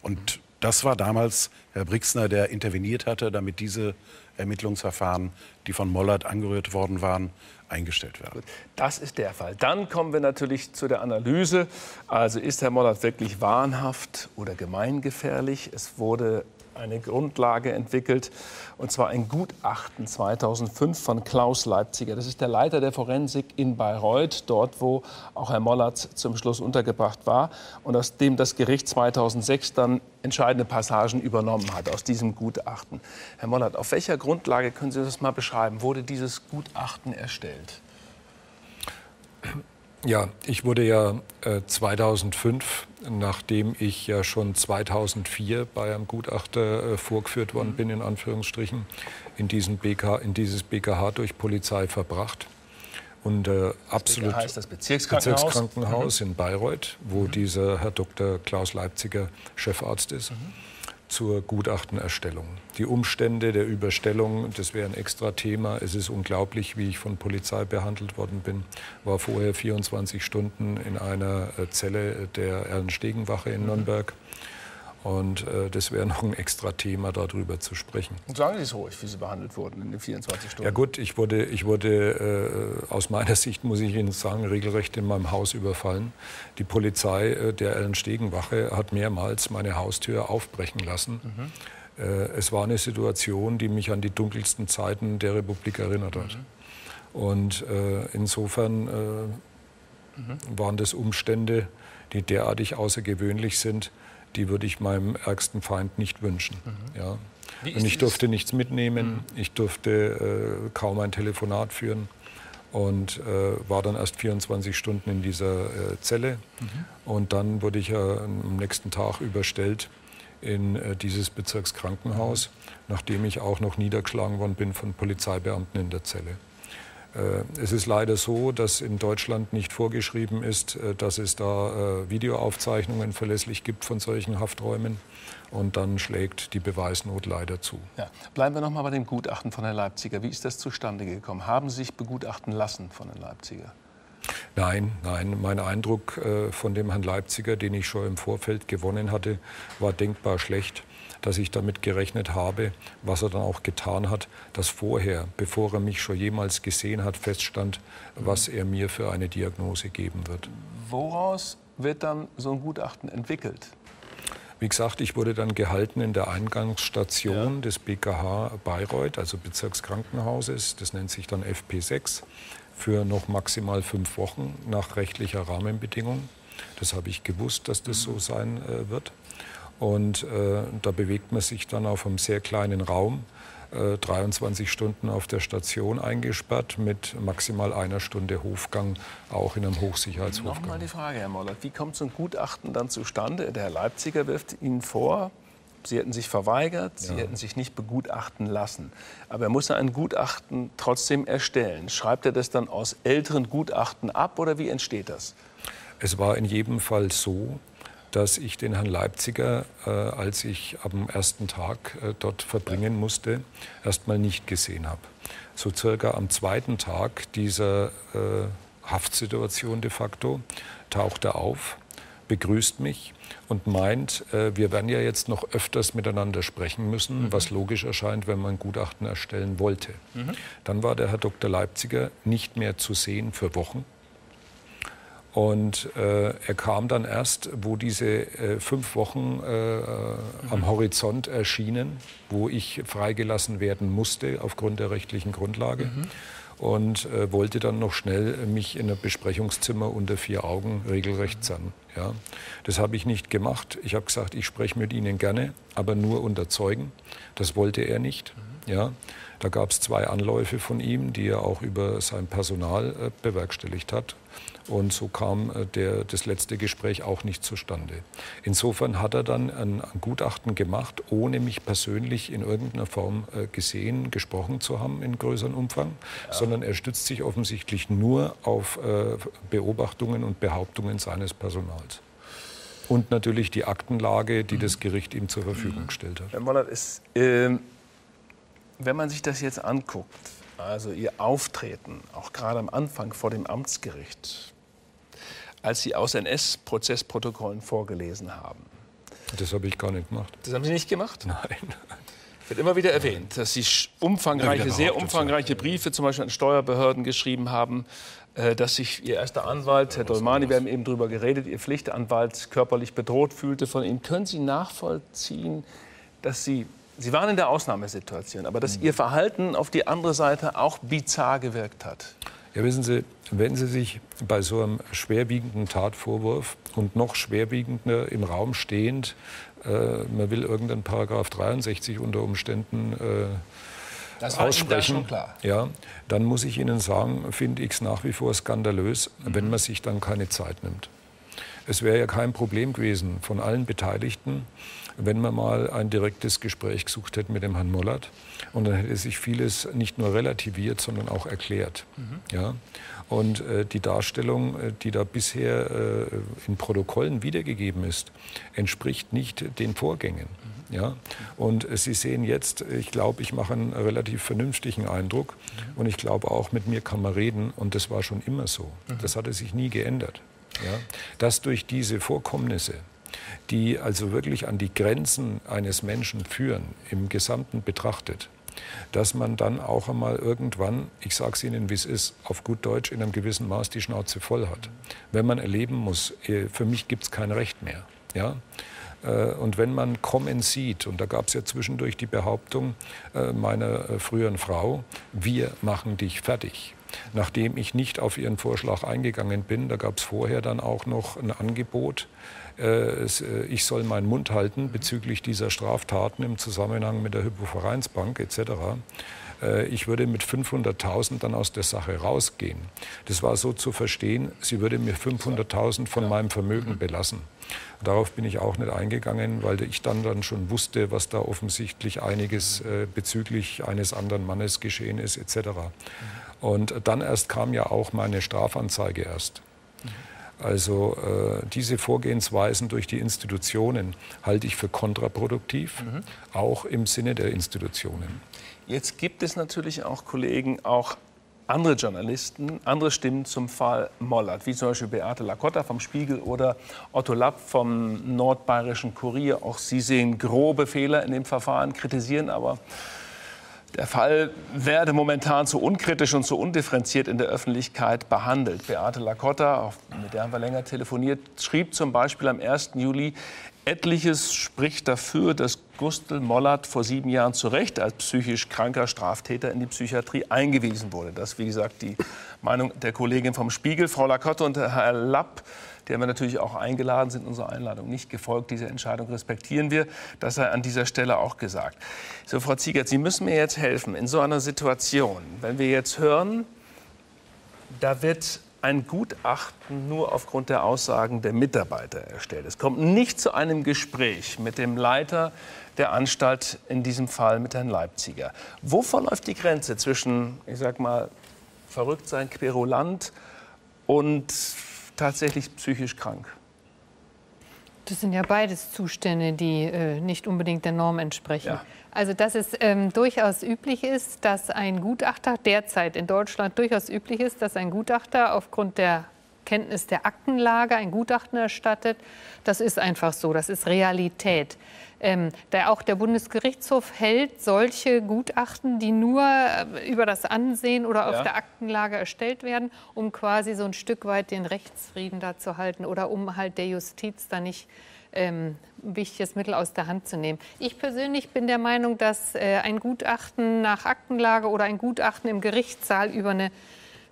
Und das war damals Herr Brixner, der interveniert hatte, damit diese Ermittlungsverfahren, die von Mollert angerührt worden waren, eingestellt werden. Das ist der Fall. Dann kommen wir natürlich zu der Analyse. Also ist Herr Mollert wirklich wahnhaft oder gemeingefährlich? Es wurde eine Grundlage entwickelt, und zwar ein Gutachten 2005 von Klaus Leipziger. Das ist der Leiter der Forensik in Bayreuth, dort, wo auch Herr Mollatz zum Schluss untergebracht war und aus dem das Gericht 2006 dann entscheidende Passagen übernommen hat, aus diesem Gutachten. Herr Mollert, auf welcher Grundlage können Sie das mal beschreiben? Wurde dieses Gutachten erstellt? Ja, ich wurde ja äh, 2005, nachdem ich ja schon 2004 bei einem Gutachter äh, vorgeführt worden bin, in Anführungsstrichen, in, diesen BK, in dieses BKH durch Polizei verbracht. Und äh, absolut das heißt das Bezirkskrankenhaus, Bezirkskrankenhaus mhm. in Bayreuth, wo mhm. dieser Herr Dr. Klaus Leipziger Chefarzt ist. Mhm zur Gutachtenerstellung. Die Umstände der Überstellung, das wäre ein extra Thema. Es ist unglaublich, wie ich von Polizei behandelt worden bin. War vorher 24 Stunden in einer äh, Zelle der Ernstegenwache in Nürnberg. Und äh, das wäre noch ein extra Thema, darüber zu sprechen. Und sagen Sie es ruhig, wie Sie behandelt wurden in den 24 Stunden. Ja gut, ich wurde, ich wurde äh, aus meiner Sicht, muss ich Ihnen sagen, regelrecht in meinem Haus überfallen. Die Polizei äh, der Ellenstegenwache hat mehrmals meine Haustür aufbrechen lassen. Mhm. Äh, es war eine Situation, die mich an die dunkelsten Zeiten der Republik erinnert hat. Mhm. Und äh, insofern äh, mhm. waren das Umstände, die derartig außergewöhnlich sind, die würde ich meinem ärgsten Feind nicht wünschen. Mhm. Ja. Und ich durfte nichts mitnehmen, mhm. ich durfte äh, kaum ein Telefonat führen und äh, war dann erst 24 Stunden in dieser äh, Zelle. Mhm. Und dann wurde ich am nächsten Tag überstellt in äh, dieses Bezirkskrankenhaus, mhm. nachdem ich auch noch niedergeschlagen worden bin von Polizeibeamten in der Zelle. Äh, es ist leider so, dass in Deutschland nicht vorgeschrieben ist, äh, dass es da äh, Videoaufzeichnungen verlässlich gibt von solchen Hafträumen. Und dann schlägt die Beweisnot leider zu. Ja. Bleiben wir noch mal bei dem Gutachten von Herrn Leipziger. Wie ist das zustande gekommen? Haben Sie sich begutachten lassen von Herrn Leipziger? Nein, nein. Mein Eindruck von dem Herrn Leipziger, den ich schon im Vorfeld gewonnen hatte, war denkbar schlecht dass ich damit gerechnet habe, was er dann auch getan hat, dass vorher, bevor er mich schon jemals gesehen hat, feststand, was er mir für eine Diagnose geben wird. Woraus wird dann so ein Gutachten entwickelt? Wie gesagt, ich wurde dann gehalten in der Eingangsstation ja. des BKH Bayreuth, also Bezirkskrankenhauses. Das nennt sich dann FP6 für noch maximal fünf Wochen nach rechtlicher Rahmenbedingung. Das habe ich gewusst, dass das so sein äh, wird. Und äh, da bewegt man sich dann auf einem sehr kleinen Raum, äh, 23 Stunden auf der Station eingesperrt mit maximal einer Stunde Hofgang, auch in einem Hochsicherheitshofgang. Nochmal die Frage, Herr Mollert, wie kommt so ein Gutachten dann zustande? Der Herr Leipziger wirft Ihnen vor, Sie hätten sich verweigert, Sie ja. hätten sich nicht begutachten lassen. Aber er muss ein Gutachten trotzdem erstellen. Schreibt er das dann aus älteren Gutachten ab oder wie entsteht das? Es war in jedem Fall so, dass ich den Herrn Leipziger, äh, als ich am ersten Tag äh, dort verbringen musste, erst mal nicht gesehen habe. So circa am zweiten Tag dieser äh, Haftsituation de facto taucht er auf, begrüßt mich und meint, äh, wir werden ja jetzt noch öfters miteinander sprechen müssen, mhm. was logisch erscheint, wenn man ein Gutachten erstellen wollte. Mhm. Dann war der Herr Dr. Leipziger nicht mehr zu sehen für Wochen. Und äh, er kam dann erst, wo diese äh, fünf Wochen äh, mhm. am Horizont erschienen, wo ich freigelassen werden musste aufgrund der rechtlichen Grundlage. Mhm und äh, wollte dann noch schnell mich in ein Besprechungszimmer unter vier Augen regelrecht zerren. Ja. Das habe ich nicht gemacht. Ich habe gesagt, ich spreche mit Ihnen gerne, aber nur unter Zeugen. Das wollte er nicht. Ja. Da gab es zwei Anläufe von ihm, die er auch über sein Personal äh, bewerkstelligt hat. Und so kam äh, der, das letzte Gespräch auch nicht zustande. Insofern hat er dann ein, ein Gutachten gemacht, ohne mich persönlich in irgendeiner Form äh, gesehen, gesprochen zu haben in größerem Umfang, ja. sondern er stützt sich offensichtlich nur auf äh, Beobachtungen und Behauptungen seines Personals. Und natürlich die Aktenlage, die mhm. das Gericht ihm zur Verfügung mhm. gestellt hat. Herr Mollert, ist, äh, wenn man sich das jetzt anguckt, also Ihr Auftreten, auch gerade am Anfang vor dem Amtsgericht, als Sie aus NS-Prozessprotokollen vorgelesen haben. Das habe ich gar nicht gemacht. Das haben Sie nicht gemacht? Nein. Wird immer wieder erwähnt, dass Sie umfangreiche, sehr umfangreiche Briefe zum Beispiel an Steuerbehörden geschrieben haben, äh, dass sich Ihr erster Anwalt, Herr Dolmani, wir haben eben darüber geredet, Ihr Pflichtanwalt körperlich bedroht fühlte von Ihnen. Können Sie nachvollziehen, dass Sie, Sie waren in der Ausnahmesituation, aber dass mhm. Ihr Verhalten auf die andere Seite auch bizarr gewirkt hat? Ja, wissen Sie, wenn Sie sich bei so einem schwerwiegenden Tatvorwurf und noch schwerwiegender im Raum stehend, äh, man will irgendeinen Paragraph 63 unter Umständen äh, das war aussprechen, schon klar. Ja, dann muss ich Ihnen sagen, finde ich es nach wie vor skandalös, mhm. wenn man sich dann keine Zeit nimmt. Es wäre ja kein Problem gewesen von allen Beteiligten, wenn man mal ein direktes Gespräch gesucht hätte mit dem Herrn Mollert. Und dann hätte sich vieles nicht nur relativiert, sondern auch erklärt. Mhm. Ja? Und äh, die Darstellung, äh, die da bisher äh, in Protokollen wiedergegeben ist, entspricht nicht den Vorgängen. Mhm. Ja? Und äh, Sie sehen jetzt, ich glaube, ich mache einen relativ vernünftigen Eindruck. Mhm. Und ich glaube auch, mit mir kann man reden. Und das war schon immer so. Mhm. Das hatte sich nie geändert. Ja? Dass durch diese Vorkommnisse die also wirklich an die Grenzen eines Menschen führen, im Gesamten betrachtet, dass man dann auch einmal irgendwann, ich sage es Ihnen, wie es ist, auf gut Deutsch in einem gewissen Maß die Schnauze voll hat. Wenn man erleben muss, äh, für mich gibt es kein Recht mehr. Ja? Äh, und wenn man kommen sieht, und da gab es ja zwischendurch die Behauptung äh, meiner früheren Frau, wir machen dich fertig. Nachdem ich nicht auf ihren Vorschlag eingegangen bin, da gab es vorher dann auch noch ein Angebot, äh, äh, ich soll meinen Mund halten bezüglich dieser Straftaten im Zusammenhang mit der Hypovereinsbank etc. Äh, ich würde mit 500.000 dann aus der Sache rausgehen. Das war so zu verstehen, sie würde mir 500.000 von meinem Vermögen mhm. belassen. Darauf bin ich auch nicht eingegangen, weil ich dann, dann schon wusste, was da offensichtlich einiges bezüglich eines anderen Mannes geschehen ist etc. Und dann erst kam ja auch meine Strafanzeige erst. Also äh, diese Vorgehensweisen durch die Institutionen halte ich für kontraproduktiv, mhm. auch im Sinne der Institutionen. Jetzt gibt es natürlich auch Kollegen, auch andere Journalisten, andere Stimmen zum Fall Mollert, wie zum Beispiel Beate Lacotta vom Spiegel oder Otto Lapp vom Nordbayerischen Kurier. Auch sie sehen grobe Fehler in dem Verfahren, kritisieren aber der Fall werde momentan zu unkritisch und zu undifferenziert in der Öffentlichkeit behandelt. Beate Lacotta, mit der haben wir länger telefoniert, schrieb zum Beispiel am 1. Juli, Etliches spricht dafür, dass Gustl Mollert vor sieben Jahren zu Recht als psychisch kranker Straftäter in die Psychiatrie eingewiesen wurde. Das, wie gesagt, die Meinung der Kollegin vom Spiegel, Frau Lacotte und Herr Lapp haben wir natürlich auch eingeladen, sind unserer Einladung nicht gefolgt. Diese Entscheidung respektieren wir. Das sei an dieser Stelle auch gesagt. So, Frau Ziegert, Sie müssen mir jetzt helfen in so einer Situation. Wenn wir jetzt hören, da wird ein Gutachten nur aufgrund der Aussagen der Mitarbeiter erstellt. Es kommt nicht zu einem Gespräch mit dem Leiter der Anstalt, in diesem Fall mit Herrn Leipziger. Wo verläuft die Grenze zwischen, ich sag mal, verrückt sein, querulant und tatsächlich psychisch krank? Das sind ja beides Zustände, die äh, nicht unbedingt der Norm entsprechen. Ja. Also dass es ähm, durchaus üblich ist, dass ein Gutachter derzeit in Deutschland durchaus üblich ist, dass ein Gutachter aufgrund der Kenntnis der Aktenlage ein Gutachten erstattet. Das ist einfach so, das ist Realität. Ähm, der, auch der Bundesgerichtshof hält solche Gutachten, die nur äh, über das Ansehen oder auf ja. der Aktenlage erstellt werden, um quasi so ein Stück weit den Rechtsfrieden da zu halten oder um halt der Justiz da nicht ähm, ein wichtiges Mittel aus der Hand zu nehmen. Ich persönlich bin der Meinung, dass äh, ein Gutachten nach Aktenlage oder ein Gutachten im Gerichtssaal über eine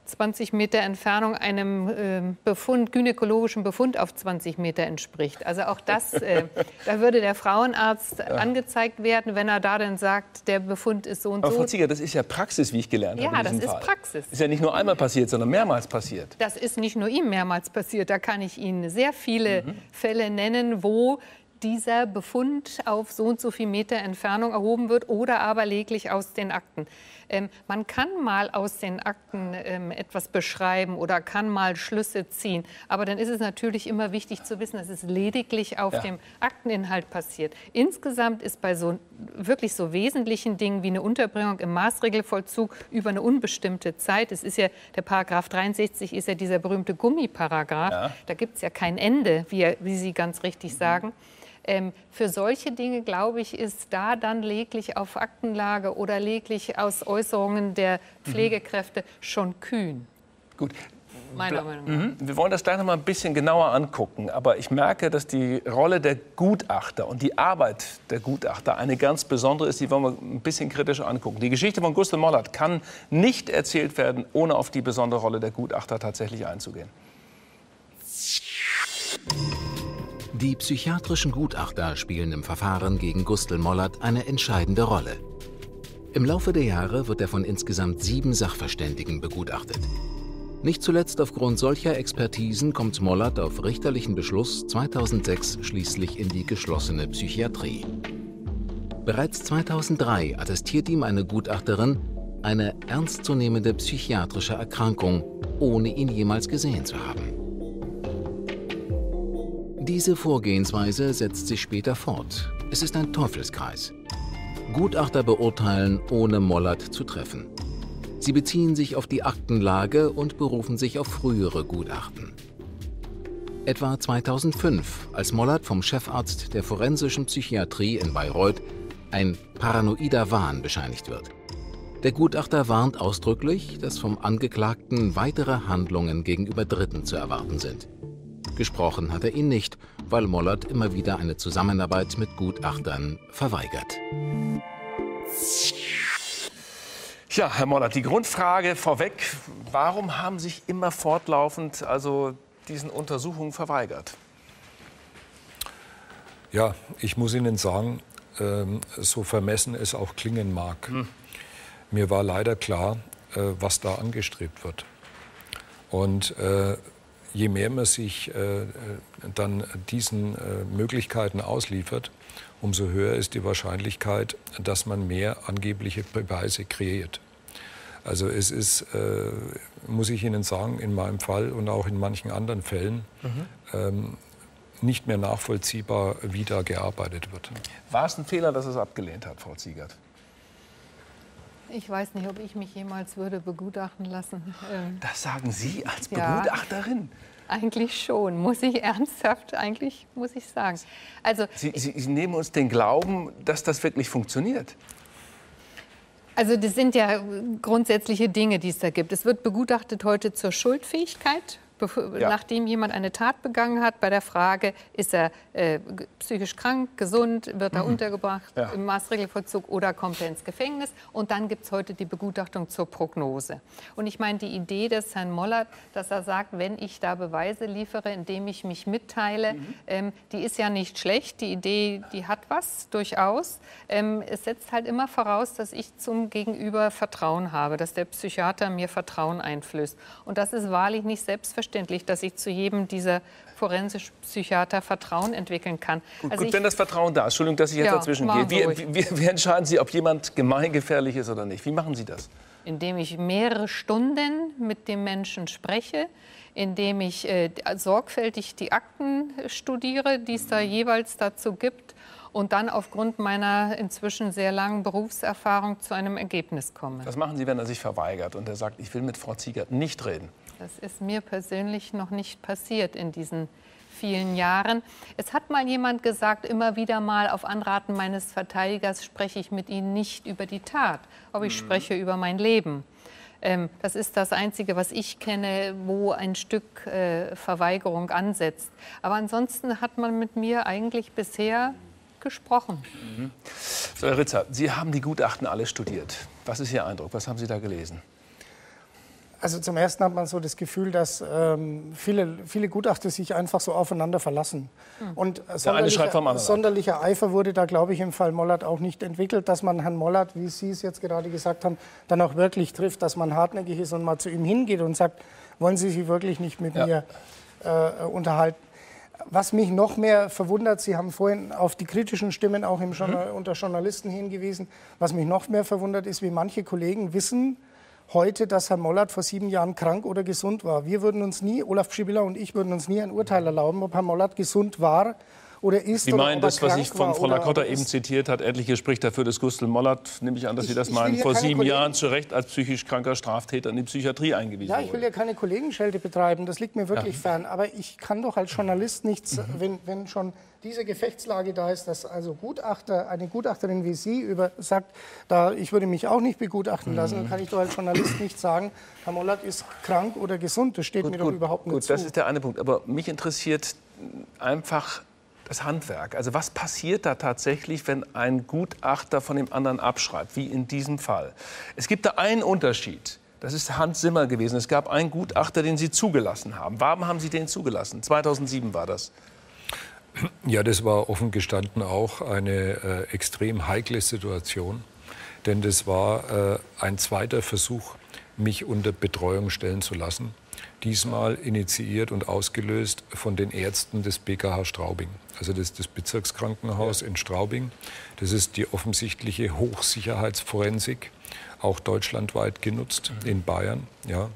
20 Meter Entfernung einem äh, Befund, gynäkologischen Befund auf 20 Meter entspricht. Also auch das, äh, da würde der Frauenarzt ja. angezeigt werden, wenn er da dann sagt, der Befund ist so und Aber so. Frau Zieger, das ist ja Praxis, wie ich gelernt ja, habe. Ja, das ist Fall. Praxis. Ist ja nicht nur einmal passiert, sondern mehrmals passiert. Das ist nicht nur ihm mehrmals passiert. Da kann ich Ihnen sehr viele mhm. Fälle nennen, wo dieser Befund auf so und so viel Meter Entfernung erhoben wird oder aber lediglich aus den Akten. Ähm, man kann mal aus den Akten ähm, etwas beschreiben oder kann mal Schlüsse ziehen. Aber dann ist es natürlich immer wichtig zu wissen, dass es lediglich auf ja. dem Akteninhalt passiert. Insgesamt ist bei so wirklich so wesentlichen Dingen wie eine Unterbringung im Maßregelvollzug über eine unbestimmte Zeit, es ist ja der Paragraph 63 ist ja dieser berühmte Gummiparagraph, ja. da gibt es ja kein Ende, wie, wie Sie ganz richtig mhm. sagen. Ähm, für solche Dinge, glaube ich, ist da dann lediglich auf Aktenlage oder lediglich aus Äußerungen der mhm. Pflegekräfte mhm. schon kühn. Gut. Mhm. Wir wollen das gleich noch mal ein bisschen genauer angucken. Aber ich merke, dass die Rolle der Gutachter und die Arbeit der Gutachter eine ganz besondere ist. Die wollen wir ein bisschen kritischer angucken. Die Geschichte von Gustl Mollert kann nicht erzählt werden, ohne auf die besondere Rolle der Gutachter tatsächlich einzugehen. Die psychiatrischen Gutachter spielen im Verfahren gegen Gustl Mollert eine entscheidende Rolle. Im Laufe der Jahre wird er von insgesamt sieben Sachverständigen begutachtet. Nicht zuletzt aufgrund solcher Expertisen kommt Mollert auf richterlichen Beschluss 2006 schließlich in die geschlossene Psychiatrie. Bereits 2003 attestiert ihm eine Gutachterin eine ernstzunehmende psychiatrische Erkrankung, ohne ihn jemals gesehen zu haben. Diese Vorgehensweise setzt sich später fort. Es ist ein Teufelskreis. Gutachter beurteilen, ohne Mollert zu treffen. Sie beziehen sich auf die Aktenlage und berufen sich auf frühere Gutachten. Etwa 2005, als Mollert vom Chefarzt der forensischen Psychiatrie in Bayreuth ein paranoider Wahn bescheinigt wird. Der Gutachter warnt ausdrücklich, dass vom Angeklagten weitere Handlungen gegenüber Dritten zu erwarten sind. Gesprochen hat er ihn nicht, weil Mollert immer wieder eine Zusammenarbeit mit Gutachtern verweigert. Ja, Herr Mollert, die Grundfrage vorweg, warum haben sich immer fortlaufend also diesen Untersuchungen verweigert? Ja, ich muss Ihnen sagen, ähm, so vermessen es auch klingen mag, hm. mir war leider klar, äh, was da angestrebt wird. Und äh, je mehr man sich äh, dann diesen äh, Möglichkeiten ausliefert, umso höher ist die Wahrscheinlichkeit, dass man mehr angebliche Beweise kreiert. Also es ist, äh, muss ich Ihnen sagen, in meinem Fall und auch in manchen anderen Fällen mhm. ähm, nicht mehr nachvollziehbar, wie da gearbeitet wird. War es ein Fehler, dass es abgelehnt hat, Frau Ziegert? Ich weiß nicht, ob ich mich jemals würde begutachten lassen. Ähm, das sagen Sie als Begutachterin? Ja, eigentlich schon, muss ich ernsthaft, eigentlich muss ich sagen. Also, Sie, Sie, Sie nehmen uns den Glauben, dass das wirklich funktioniert. Also das sind ja grundsätzliche Dinge, die es da gibt. Es wird begutachtet heute zur Schuldfähigkeit ja. nachdem jemand eine Tat begangen hat, bei der Frage, ist er äh, psychisch krank, gesund, wird er mhm. untergebracht ja. im Maßregelvollzug oder kommt er ins Gefängnis. Und dann gibt es heute die Begutachtung zur Prognose. Und ich meine, die Idee des Herrn Mollert, dass er sagt, wenn ich da Beweise liefere, indem ich mich mitteile, mhm. ähm, die ist ja nicht schlecht. Die Idee, die hat was, durchaus. Ähm, es setzt halt immer voraus, dass ich zum Gegenüber Vertrauen habe, dass der Psychiater mir Vertrauen einflößt. Und das ist wahrlich nicht selbstverständlich selbstverständlich, dass ich zu jedem dieser forensisch Psychiater Vertrauen entwickeln kann. Gut, also gut wenn das Vertrauen da ist, Entschuldigung, dass ich jetzt ja, dazwischen gehe. Wie, wie, wie, entscheiden Sie, ob jemand gemeingefährlich ist oder nicht? Wie machen Sie das? Indem ich mehrere Stunden mit dem Menschen spreche, indem ich äh, sorgfältig die Akten studiere, die es da jeweils dazu gibt und dann aufgrund meiner inzwischen sehr langen Berufserfahrung zu einem Ergebnis komme. Was machen Sie, wenn er sich verweigert und er sagt, ich will mit Frau Ziegert nicht reden? Das ist mir persönlich noch nicht passiert in diesen vielen Jahren. Es hat mal jemand gesagt, immer wieder mal auf Anraten meines Verteidigers spreche ich mit Ihnen nicht über die Tat, aber ich mhm. spreche über mein Leben. Ähm, das ist das Einzige, was ich kenne, wo ein Stück äh, Verweigerung ansetzt. Aber ansonsten hat man mit mir eigentlich bisher gesprochen. Mhm. So, Herr Ritzer, Sie haben die Gutachten alle studiert. Was ist Ihr Eindruck? Was haben Sie da gelesen? Also zum Ersten hat man so das Gefühl, dass ähm, viele, viele Gutachter sich einfach so aufeinander verlassen. Mhm. Und sonderlicher, sonderlicher Eifer wurde da, glaube ich, im Fall Mollert auch nicht entwickelt, dass man Herrn Mollert, wie Sie es jetzt gerade gesagt haben, dann auch wirklich trifft, dass man hartnäckig ist und mal zu ihm hingeht und sagt, wollen Sie sich wirklich nicht mit ja. mir äh, unterhalten. Was mich noch mehr verwundert, Sie haben vorhin auf die kritischen Stimmen auch im mhm. unter Journalisten hingewiesen, was mich noch mehr verwundert ist, wie manche Kollegen wissen, heute, dass Herr Mollert vor sieben Jahren krank oder gesund war. Wir würden uns nie, Olaf Schibiller und ich würden uns nie ein Urteil erlauben, ob Herr Mollert gesund war oder ist. Sie meinen das, was ich von Frau Lacotta eben zitiert hat, etliche spricht dafür dass Gustl Mollert, nehme ich an, dass Sie das meinen, vor sieben Kollegen Jahren zu Recht als psychisch kranker Straftäter in die Psychiatrie eingewiesen wurde. Ja, ich will ja keine Kollegenschelte betreiben, das liegt mir wirklich ja. fern. Aber ich kann doch als Journalist nichts, mhm. wenn, wenn schon diese Gefechtslage da ist, dass also Gutachter, eine Gutachterin wie Sie über, sagt, da, ich würde mich auch nicht begutachten lassen, dann kann ich doch als Journalist nicht sagen, Herr Mollert ist krank oder gesund. Das steht gut, mir gut, doch überhaupt nicht gut, zu. Das ist der eine Punkt. Aber mich interessiert einfach das Handwerk. Also was passiert da tatsächlich, wenn ein Gutachter von dem anderen abschreibt, wie in diesem Fall? Es gibt da einen Unterschied. Das ist Hans Simmer gewesen. Es gab einen Gutachter, den Sie zugelassen haben. Warum haben Sie den zugelassen? 2007 war das. Ja, das war offen gestanden auch eine äh, extrem heikle Situation, denn das war äh, ein zweiter Versuch, mich unter Betreuung stellen zu lassen. Diesmal initiiert und ausgelöst von den Ärzten des BKH Straubing, also das, das Bezirkskrankenhaus ja. in Straubing. Das ist die offensichtliche Hochsicherheitsforensik, auch deutschlandweit genutzt mhm. in Bayern. Ja.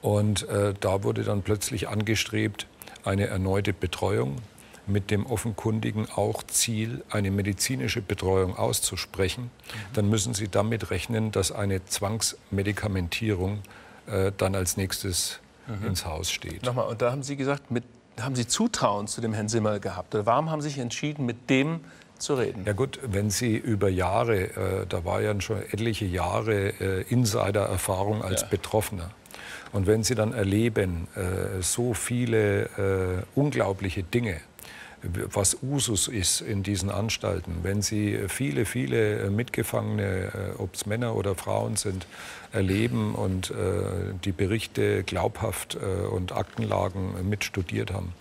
Und äh, da wurde dann plötzlich angestrebt, eine erneute Betreuung mit dem offenkundigen auch Ziel, eine medizinische Betreuung auszusprechen, mhm. dann müssen Sie damit rechnen, dass eine Zwangsmedikamentierung äh, dann als nächstes mhm. ins Haus steht. Nochmal, und da haben Sie gesagt, mit, haben Sie Zutrauen zu dem Herrn Simmer gehabt? Oder warum haben Sie sich entschieden, mit dem zu reden? Ja gut, wenn Sie über Jahre, äh, da war ja schon etliche Jahre äh, Insider-Erfahrung als ja. Betroffener. Und wenn Sie dann erleben, äh, so viele äh, unglaubliche Dinge, was Usus ist in diesen Anstalten, wenn Sie viele, viele Mitgefangene, äh, ob es Männer oder Frauen sind, erleben und äh, die Berichte glaubhaft äh, und Aktenlagen mitstudiert haben,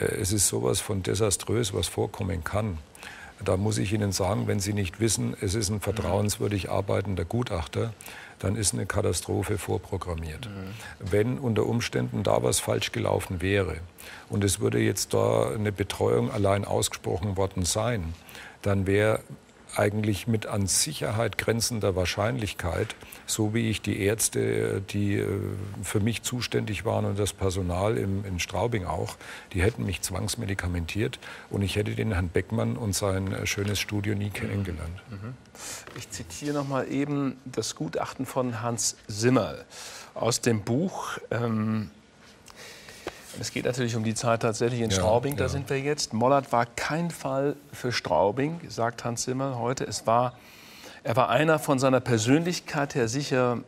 äh, es ist sowas von desaströs, was vorkommen kann. Da muss ich Ihnen sagen, wenn Sie nicht wissen, es ist ein vertrauenswürdig arbeitender Gutachter, dann ist eine Katastrophe vorprogrammiert. Mhm. Wenn unter Umständen da was falsch gelaufen wäre und es würde jetzt da eine Betreuung allein ausgesprochen worden sein, dann wäre eigentlich mit an Sicherheit grenzender Wahrscheinlichkeit, so wie ich die Ärzte, die äh, für mich zuständig waren und das Personal in Straubing auch, die hätten mich zwangsmedikamentiert und ich hätte den Herrn Beckmann und sein äh, schönes Studio nie kennengelernt. Mhm. Ich zitiere noch mal eben das Gutachten von Hans Simmerl aus dem Buch ähm es geht natürlich um die Zeit tatsächlich in ja, Straubing, da ja. sind wir jetzt. Mollert war kein Fall für Straubing, sagt Hans Zimmer heute. Es war, er war einer von seiner Persönlichkeit her sicher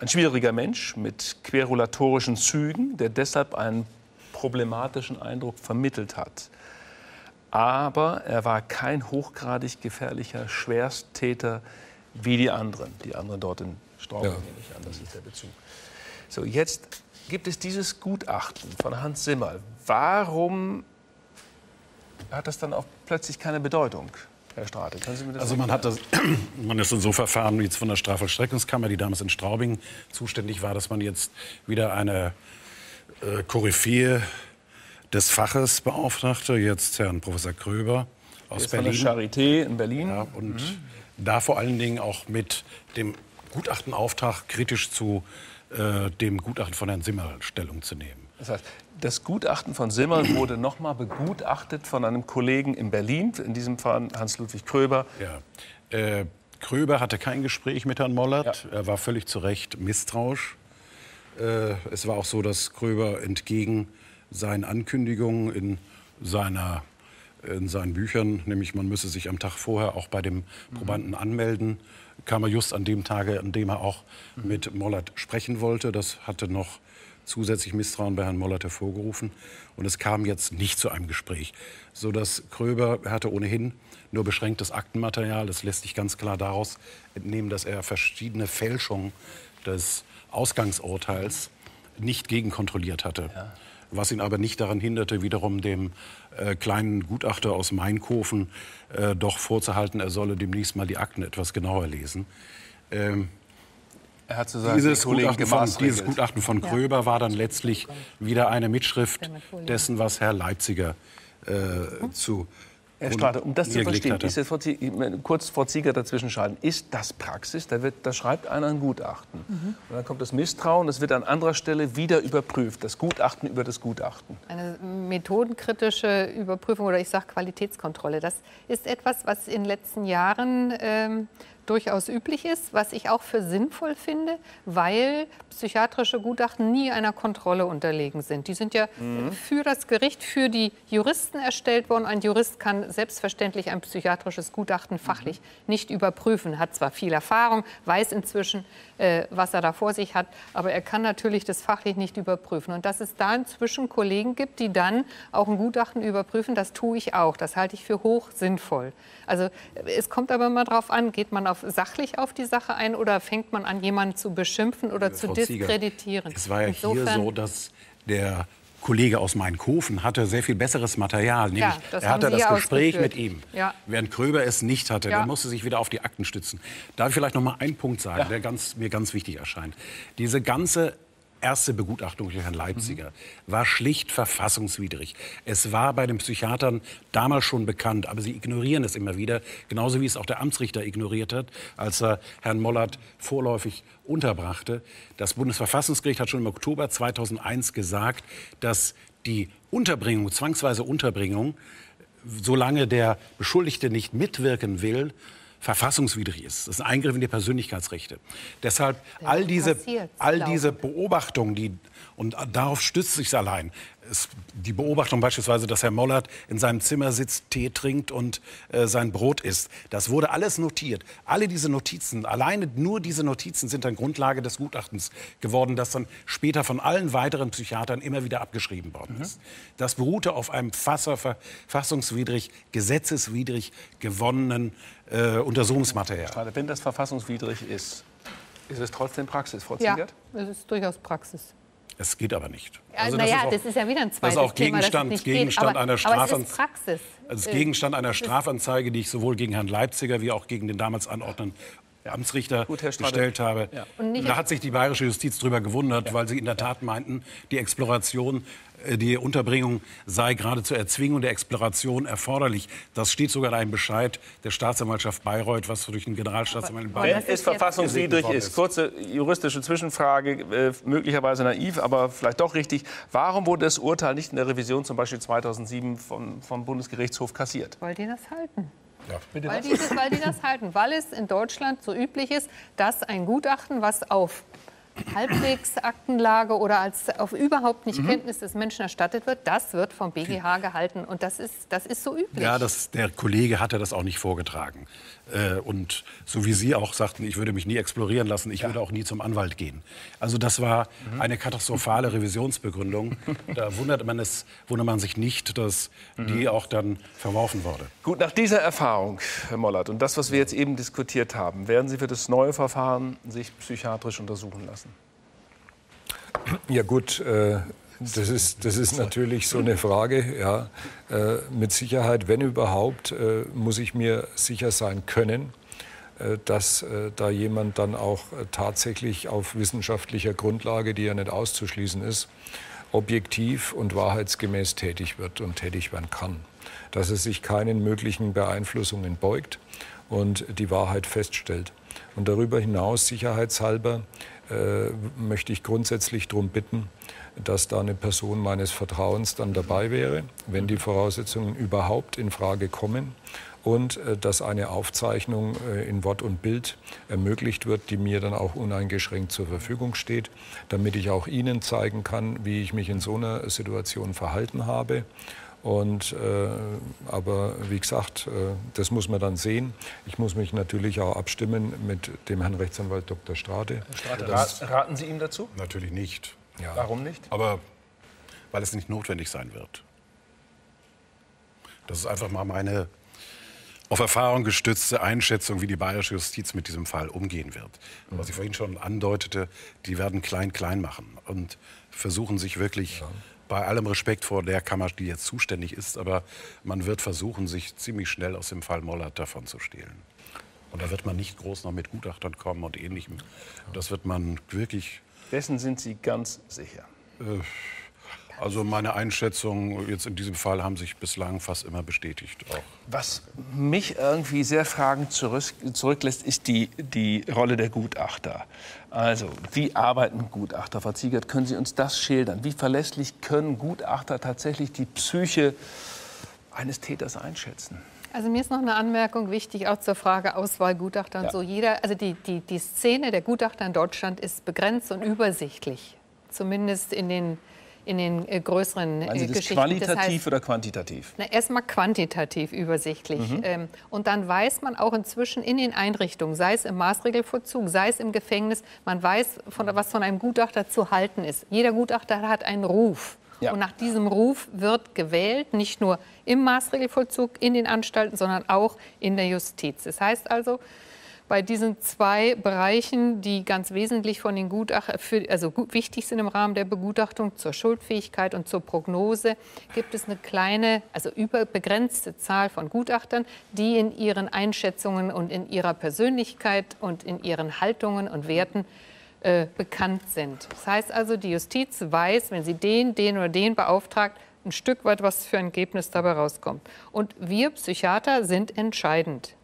ein schwieriger Mensch mit querulatorischen Zügen, der deshalb einen problematischen Eindruck vermittelt hat. Aber er war kein hochgradig gefährlicher Schwersttäter wie die anderen. Die anderen dort in Straubing ja. nehme ich an, das ist der Bezug. So, jetzt gibt es dieses Gutachten von Hans Simmer. Warum hat das dann auch plötzlich keine Bedeutung? Herr Strate, können Sie mir das Also man hat das, man ist in so Verfahren wie jetzt von der Strafvollstreckungskammer, die damals in Straubing zuständig war, dass man jetzt wieder eine äh, Koryphäe des Faches beauftragte, jetzt Herrn Professor Kröber aus Berlin. Von der Charité in Berlin. Ja, und mhm. da vor allen Dingen auch mit dem Gutachtenauftrag kritisch zu äh, dem Gutachten von Herrn Simmerl Stellung zu nehmen. Das heißt, das Gutachten von Simmerl wurde nochmal begutachtet von einem Kollegen in Berlin, in diesem Fall Hans-Ludwig Kröber. Ja. Äh, Kröber hatte kein Gespräch mit Herrn Mollert. Ja. Er war völlig zu Recht misstrauisch. Äh, es war auch so, dass Kröber entgegen seinen Ankündigungen in, seiner, in seinen Büchern, nämlich man müsse sich am Tag vorher auch bei dem Probanden anmelden, kam er just an dem Tage, an dem er auch mit Mollert sprechen wollte. Das hatte noch zusätzlich Misstrauen bei Herrn Mollert hervorgerufen. Und es kam jetzt nicht zu einem Gespräch, sodass Kröber hatte ohnehin nur beschränktes Aktenmaterial. Das lässt sich ganz klar daraus entnehmen, dass er verschiedene Fälschungen des Ausgangsurteils nicht gegenkontrolliert hatte. Ja. Was ihn aber nicht daran hinderte, wiederum dem äh, kleinen Gutachter aus Mainkofen äh, doch vorzuhalten, er solle demnächst mal die Akten etwas genauer lesen. Ähm, er hat sozusagen dieses, Gutachten von, dieses Gutachten von Kröber ja. war dann letztlich wieder eine Mitschrift dessen, was Herr Leipziger äh, hm? zu Herr Strate, um das zu verstehen, ist jetzt kurz vor Zieger dazwischen schalten, ist das Praxis? Da, wird, da schreibt einer ein Gutachten. Mhm. Und dann kommt das Misstrauen, das wird an anderer Stelle wieder überprüft, das Gutachten über das Gutachten. Eine methodenkritische Überprüfung oder ich sage Qualitätskontrolle, das ist etwas, was in den letzten Jahren ähm, durchaus üblich ist, was ich auch für sinnvoll finde, weil psychiatrische Gutachten nie einer Kontrolle unterlegen sind. Die sind ja mhm. für das Gericht, für die Juristen erstellt worden. Ein Jurist kann selbstverständlich ein psychiatrisches Gutachten fachlich mhm. nicht überprüfen, hat zwar viel Erfahrung, weiß inzwischen, äh, was er da vor sich hat, aber er kann natürlich das fachlich nicht überprüfen. Und dass es da inzwischen Kollegen gibt, die dann auch ein Gutachten überprüfen, das tue ich auch. Das halte ich für hoch sinnvoll. Also es kommt aber immer darauf an, geht man auf, sachlich auf die Sache ein oder fängt man an, jemanden zu beschimpfen oder Frau zu diskreditieren? Zieger, es war ja Insofern, hier so, dass der Kollege aus Mainkofen hatte sehr viel besseres Material. Nämlich, ja, er hatte das Gespräch mit ihm. Ja. Während Kröber es nicht hatte, ja. der musste sich wieder auf die Akten stützen. Darf ich vielleicht noch mal einen Punkt sagen, der ganz, mir ganz wichtig erscheint. Diese ganze erste Begutachtung durch Herrn Leipziger mhm. war schlicht verfassungswidrig. Es war bei den Psychiatern damals schon bekannt, aber sie ignorieren es immer wieder, genauso wie es auch der Amtsrichter ignoriert hat, als er Herrn Mollert vorläufig unterbrachte. Das Bundesverfassungsgericht hat schon im Oktober 2001 gesagt, dass die Unterbringung, zwangsweise Unterbringung, solange der Beschuldigte nicht mitwirken will, verfassungswidrig ist. Das ist ein Eingriff in die Persönlichkeitsrechte. Deshalb all diese, all diese Beobachtungen, die, und darauf stützt sich allein, es, die Beobachtung beispielsweise, dass Herr Mollert in seinem Zimmer sitzt, Tee trinkt und äh, sein Brot isst, das wurde alles notiert. Alle diese Notizen, alleine nur diese Notizen sind dann Grundlage des Gutachtens geworden, das dann später von allen weiteren Psychiatern immer wieder abgeschrieben worden ist. Mhm. Das beruhte auf einem verfassungswidrig, gesetzeswidrig gewonnenen äh, Untersuchungsmaterial. Wenn das verfassungswidrig ist, ist es trotzdem Praxis, Frau Ziegert? Ja, es ist durchaus Praxis. Es geht aber nicht. Also naja, das, das, ist ja wieder ein zweites Das ist auch Gegenstand, Thema, Gegenstand aber, einer Strafanzeige. Also Gegenstand einer Strafanzeige, die ich sowohl gegen Herrn Leipziger wie auch gegen den damals anordnenden Amtsrichter Gut, gestellt habe. Ja. da hat sich die bayerische Justiz darüber gewundert, ja. weil sie in der Tat meinten, die Exploration äh, die Unterbringung sei gerade zur Erzwingung der Exploration erforderlich. Das steht sogar in einem Bescheid der Staatsanwaltschaft Bayreuth, was durch den Generalstaatsanwalt in Bayreuth Wenn es verfassungswidrig ist, kurze juristische Zwischenfrage, äh, möglicherweise naiv, aber vielleicht doch richtig. Warum wurde das Urteil nicht in der Revision zum Beispiel 2007 vom, vom Bundesgerichtshof kassiert? Weil die das halten. Ja, weil, die, weil die das halten, weil es in Deutschland so üblich ist, dass ein Gutachten, was auf halbwegs Aktenlage oder als auf überhaupt nicht mhm. Kenntnis des Menschen erstattet wird, das wird vom BGH gehalten. Und das ist, das ist so üblich. Ja, das, der Kollege hatte das auch nicht vorgetragen. Äh, und so wie Sie auch sagten, ich würde mich nie explorieren lassen, ich ja. würde auch nie zum Anwalt gehen. Also das war mhm. eine katastrophale Revisionsbegründung. Da wundert man, es, wundert man sich nicht, dass mhm. die auch dann verworfen wurde. Gut, nach dieser Erfahrung, Herr Mollert, und das, was wir jetzt eben diskutiert haben, werden Sie für das neue Verfahren sich psychiatrisch untersuchen lassen? Ja gut, äh, das ist, das ist natürlich so eine Frage. Ja. Äh, mit Sicherheit, wenn überhaupt, äh, muss ich mir sicher sein können, äh, dass äh, da jemand dann auch äh, tatsächlich auf wissenschaftlicher Grundlage, die ja nicht auszuschließen ist, objektiv und wahrheitsgemäß tätig wird und tätig werden kann. Dass er sich keinen möglichen Beeinflussungen beugt und die Wahrheit feststellt. Und darüber hinaus, sicherheitshalber, äh, möchte ich grundsätzlich darum bitten, dass da eine Person meines Vertrauens dann dabei wäre, wenn die Voraussetzungen überhaupt in Frage kommen und äh, dass eine Aufzeichnung äh, in Wort und Bild ermöglicht wird, die mir dann auch uneingeschränkt zur Verfügung steht, damit ich auch Ihnen zeigen kann, wie ich mich in so einer Situation verhalten habe. Und, äh, aber wie gesagt, äh, das muss man dann sehen. Ich muss mich natürlich auch abstimmen mit dem Herrn Rechtsanwalt Dr. Strade. Herr Strade, raten Sie ihm dazu? Natürlich nicht. Ja. Warum nicht? Aber weil es nicht notwendig sein wird. Das ist einfach mal meine auf Erfahrung gestützte Einschätzung, wie die bayerische Justiz mit diesem Fall umgehen wird. Was ich vorhin schon andeutete, die werden klein-klein machen und versuchen sich wirklich, ja. bei allem Respekt vor der Kammer, die jetzt zuständig ist, aber man wird versuchen, sich ziemlich schnell aus dem Fall Mollert davon zu stehlen. Und da wird man nicht groß noch mit Gutachtern kommen und Ähnlichem. Das wird man wirklich... Dessen sind Sie ganz sicher? Äh, also meine Einschätzungen jetzt in diesem Fall haben sich bislang fast immer bestätigt. Auch. Was mich irgendwie sehr fragend zurück, zurücklässt, ist die, die Rolle der Gutachter. Also, wie arbeiten Gutachter? Frau Ziegert, können Sie uns das schildern? Wie verlässlich können Gutachter tatsächlich die Psyche eines Täters einschätzen? Also mir ist noch eine Anmerkung wichtig, auch zur Frage Auswahl Gutachter und ja. so. Jeder, also die, die, die Szene der Gutachter in Deutschland ist begrenzt und übersichtlich. Zumindest in den in den äh, größeren also das Geschichten. Qualitativ das heißt, oder quantitativ? Na, erstmal quantitativ übersichtlich. Mhm. Ähm, und dann weiß man auch inzwischen in den Einrichtungen, sei es im Maßregelvollzug, sei es im Gefängnis, man weiß, von, was von einem Gutachter zu halten ist. Jeder Gutachter hat einen Ruf. Ja. Und nach diesem Ruf wird gewählt, nicht nur im Maßregelvollzug, in den Anstalten, sondern auch in der Justiz. Das heißt also, bei diesen zwei Bereichen, die ganz wesentlich von den Gutachtern, also wichtig sind im Rahmen der Begutachtung zur Schuldfähigkeit und zur Prognose, gibt es eine kleine, also überbegrenzte Zahl von Gutachtern, die in ihren Einschätzungen und in ihrer Persönlichkeit und in ihren Haltungen und Werten äh, bekannt sind. Das heißt also, die Justiz weiß, wenn sie den, den oder den beauftragt, ein Stück weit, was für ein Ergebnis dabei rauskommt. Und wir Psychiater sind entscheidend.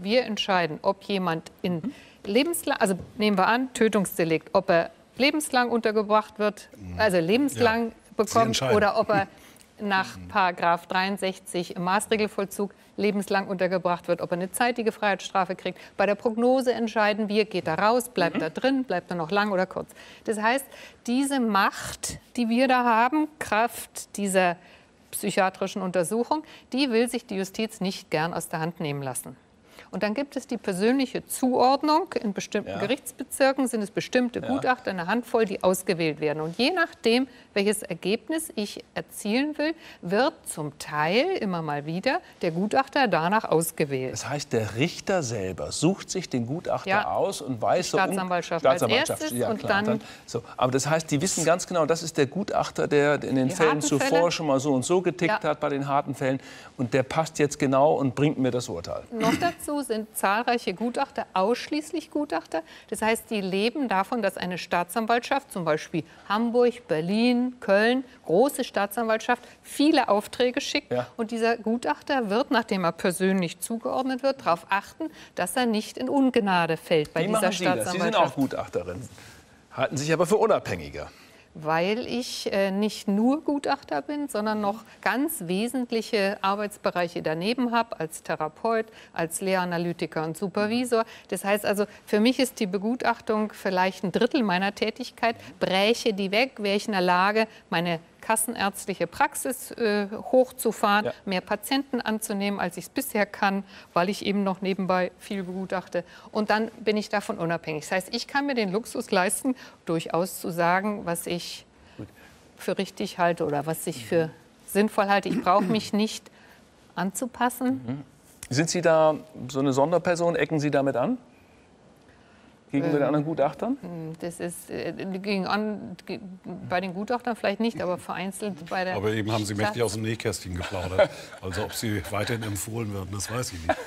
Wir entscheiden, ob jemand in lebenslang, also nehmen wir an, Tötungsdelikt, ob er lebenslang untergebracht wird, also lebenslang ja, bekommt oder ob er nach Paragraph 63 im Maßregelvollzug lebenslang untergebracht wird, ob er eine zeitige Freiheitsstrafe kriegt. Bei der Prognose entscheiden wir, geht er raus, bleibt mhm. er drin, bleibt er noch lang oder kurz. Das heißt, diese Macht, die wir da haben, Kraft dieser psychiatrischen Untersuchung, die will sich die Justiz nicht gern aus der Hand nehmen lassen. Und dann gibt es die persönliche Zuordnung. In bestimmten ja. Gerichtsbezirken sind es bestimmte ja. Gutachter, eine Handvoll, die ausgewählt werden. Und je nachdem, welches Ergebnis ich erzielen will, wird zum Teil immer mal wieder der Gutachter danach ausgewählt. Das heißt, der Richter selber sucht sich den Gutachter ja. aus und weiß so Staatsanwaltschaft, Staatsanwaltschaft als erstes ja, und dann, so. Aber das heißt, die wissen ganz genau, das ist der Gutachter, der in den Fällen zuvor schon mal so und so getickt hat bei den harten Fällen und der passt jetzt genau und bringt mir das Urteil. Noch dazu sind zahlreiche Gutachter ausschließlich Gutachter. Das heißt, die leben davon, dass eine Staatsanwaltschaft, zum Beispiel Hamburg, Berlin, Köln, große Staatsanwaltschaft, viele Aufträge schickt. Ja. Und dieser Gutachter wird, nachdem er persönlich zugeordnet wird, darauf achten, dass er nicht in Ungnade fällt bei Wie dieser Sie Staatsanwaltschaft. Das? Sie sind auch Gutachterin, halten sich aber für unabhängiger weil ich äh, nicht nur Gutachter bin, sondern noch ganz wesentliche Arbeitsbereiche daneben habe, als Therapeut, als Lehranalytiker und Supervisor. Das heißt also, für mich ist die Begutachtung vielleicht ein Drittel meiner Tätigkeit. Bräche die weg, wäre ich in der Lage, meine kassenärztliche Praxis äh, hochzufahren, ja. mehr Patienten anzunehmen, als ich es bisher kann, weil ich eben noch nebenbei viel begutachte. Und dann bin ich davon unabhängig. Das heißt, ich kann mir den Luxus leisten, durchaus zu sagen, was ich für richtig halte oder was ich für sinnvoll halte. Ich brauche mich nicht anzupassen. Mhm. Sind Sie da so eine Sonderperson? Ecken Sie damit an? Gegenüber ähm, den anderen Gutachtern? Hm, das ist äh, gegen an, bei den Gutachtern vielleicht nicht, aber vereinzelt bei der. Aber eben haben Sie mächtig aus dem Nähkästchen geplaudert. Also ob Sie weiterhin empfohlen werden, das weiß ich nicht.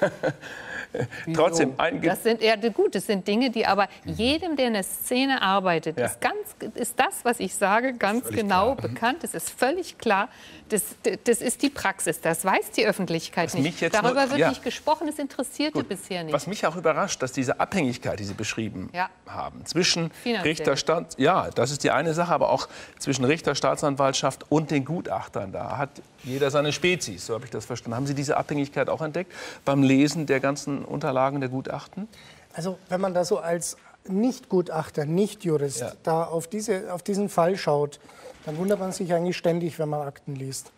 Trotzdem, ein das sind ja gut, das sind Dinge, die aber jedem, der in der Szene arbeitet, ja. ist, ganz, ist das, was ich sage, ganz genau klar. bekannt. Es ist völlig klar. Das, das ist die Praxis. Das weiß die Öffentlichkeit was nicht. Darüber nur, wird ja. nicht gesprochen. Es interessierte Gut. bisher nicht. Was mich auch überrascht, dass diese Abhängigkeit, die Sie beschrieben ja. haben, zwischen Richter, Staat, ja, das ist die eine Sache, aber auch zwischen Richter, Staatsanwaltschaft und den Gutachtern. Da hat jeder seine Spezies, so habe ich das verstanden. Haben Sie diese Abhängigkeit auch entdeckt beim Lesen der ganzen Unterlagen der Gutachten? Also wenn man da so als Nicht-Gutachter, Nicht-Jurist ja. da auf, diese, auf diesen Fall schaut, dann wundert man sich eigentlich ständig, wenn man Akten liest.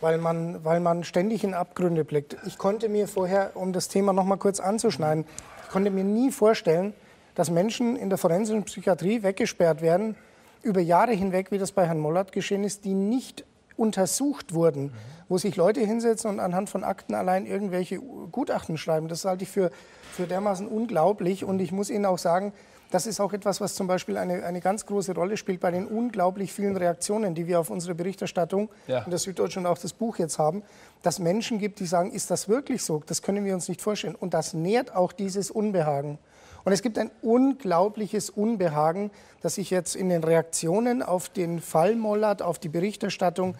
Weil man, weil man ständig in Abgründe blickt. Ich konnte mir vorher, um das Thema noch mal kurz anzuschneiden, ich konnte mir nie vorstellen, dass Menschen in der forensischen Psychiatrie weggesperrt werden, über Jahre hinweg, wie das bei Herrn Mollert geschehen ist, die nicht untersucht wurden, mhm. wo sich Leute hinsetzen und anhand von Akten allein irgendwelche Gutachten schreiben. Das halte ich für, für dermaßen unglaublich. Und ich muss Ihnen auch sagen, das ist auch etwas, was zum Beispiel eine, eine ganz große Rolle spielt bei den unglaublich vielen Reaktionen, die wir auf unsere Berichterstattung ja. in der Süddeutschen und auch das Buch jetzt haben, dass Menschen gibt, die sagen, ist das wirklich so? Das können wir uns nicht vorstellen. Und das nährt auch dieses Unbehagen. Und es gibt ein unglaubliches Unbehagen, das sich jetzt in den Reaktionen auf den Fall Mollert, auf die Berichterstattung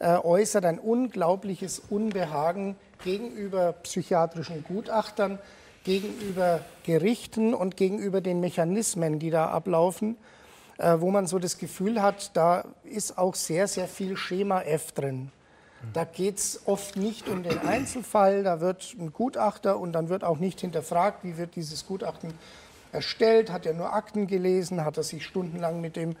äh, äußert. Ein unglaubliches Unbehagen gegenüber psychiatrischen Gutachtern, gegenüber Gerichten und gegenüber den Mechanismen, die da ablaufen, äh, wo man so das Gefühl hat, da ist auch sehr, sehr viel Schema F drin. Da geht es oft nicht um den Einzelfall, da wird ein Gutachter und dann wird auch nicht hinterfragt, wie wird dieses Gutachten erstellt, hat er nur Akten gelesen, hat er sich stundenlang mit dem mhm.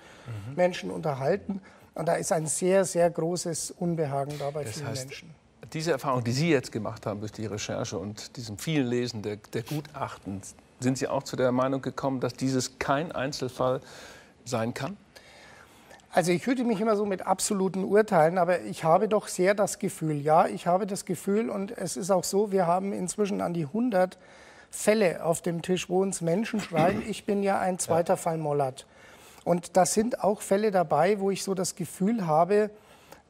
Menschen unterhalten. Und da ist ein sehr, sehr großes Unbehagen da bei das vielen heißt, Menschen diese Erfahrung, die Sie jetzt gemacht haben durch die Recherche und diesem vielen Lesen der, der Gutachten, sind Sie auch zu der Meinung gekommen, dass dieses kein Einzelfall sein kann? Also ich hüte mich immer so mit absoluten Urteilen, aber ich habe doch sehr das Gefühl, ja, ich habe das Gefühl und es ist auch so, wir haben inzwischen an die 100 Fälle auf dem Tisch, wo uns Menschen schreiben, ich bin ja ein zweiter ja. Fall Mollert. Und da sind auch Fälle dabei, wo ich so das Gefühl habe,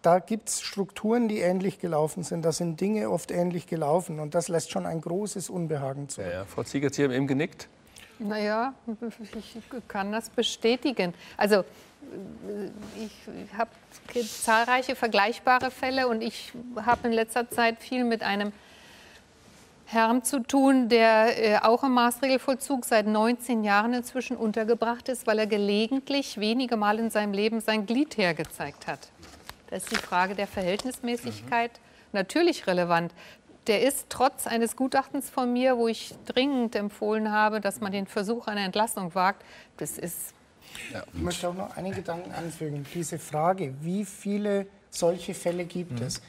da gibt es Strukturen, die ähnlich gelaufen sind. Da sind Dinge oft ähnlich gelaufen. Und das lässt schon ein großes Unbehagen zu. Ja, ja. Frau Ziegert, Sie haben eben genickt. Naja, ich kann das bestätigen. Also ich habe zahlreiche vergleichbare Fälle und ich habe in letzter Zeit viel mit einem Herrn zu tun, der äh, auch im Maßregelvollzug seit 19 Jahren inzwischen untergebracht ist, weil er gelegentlich wenige Mal in seinem Leben sein Glied hergezeigt hat. Da ist die Frage der Verhältnismäßigkeit mhm. natürlich relevant. Der ist trotz eines Gutachtens von mir, wo ich dringend empfohlen habe, dass man den Versuch einer Entlassung wagt, das ist. Ja. Ich möchte auch noch einen Gedanken anfügen. Diese Frage, wie viele solche Fälle gibt mhm. es?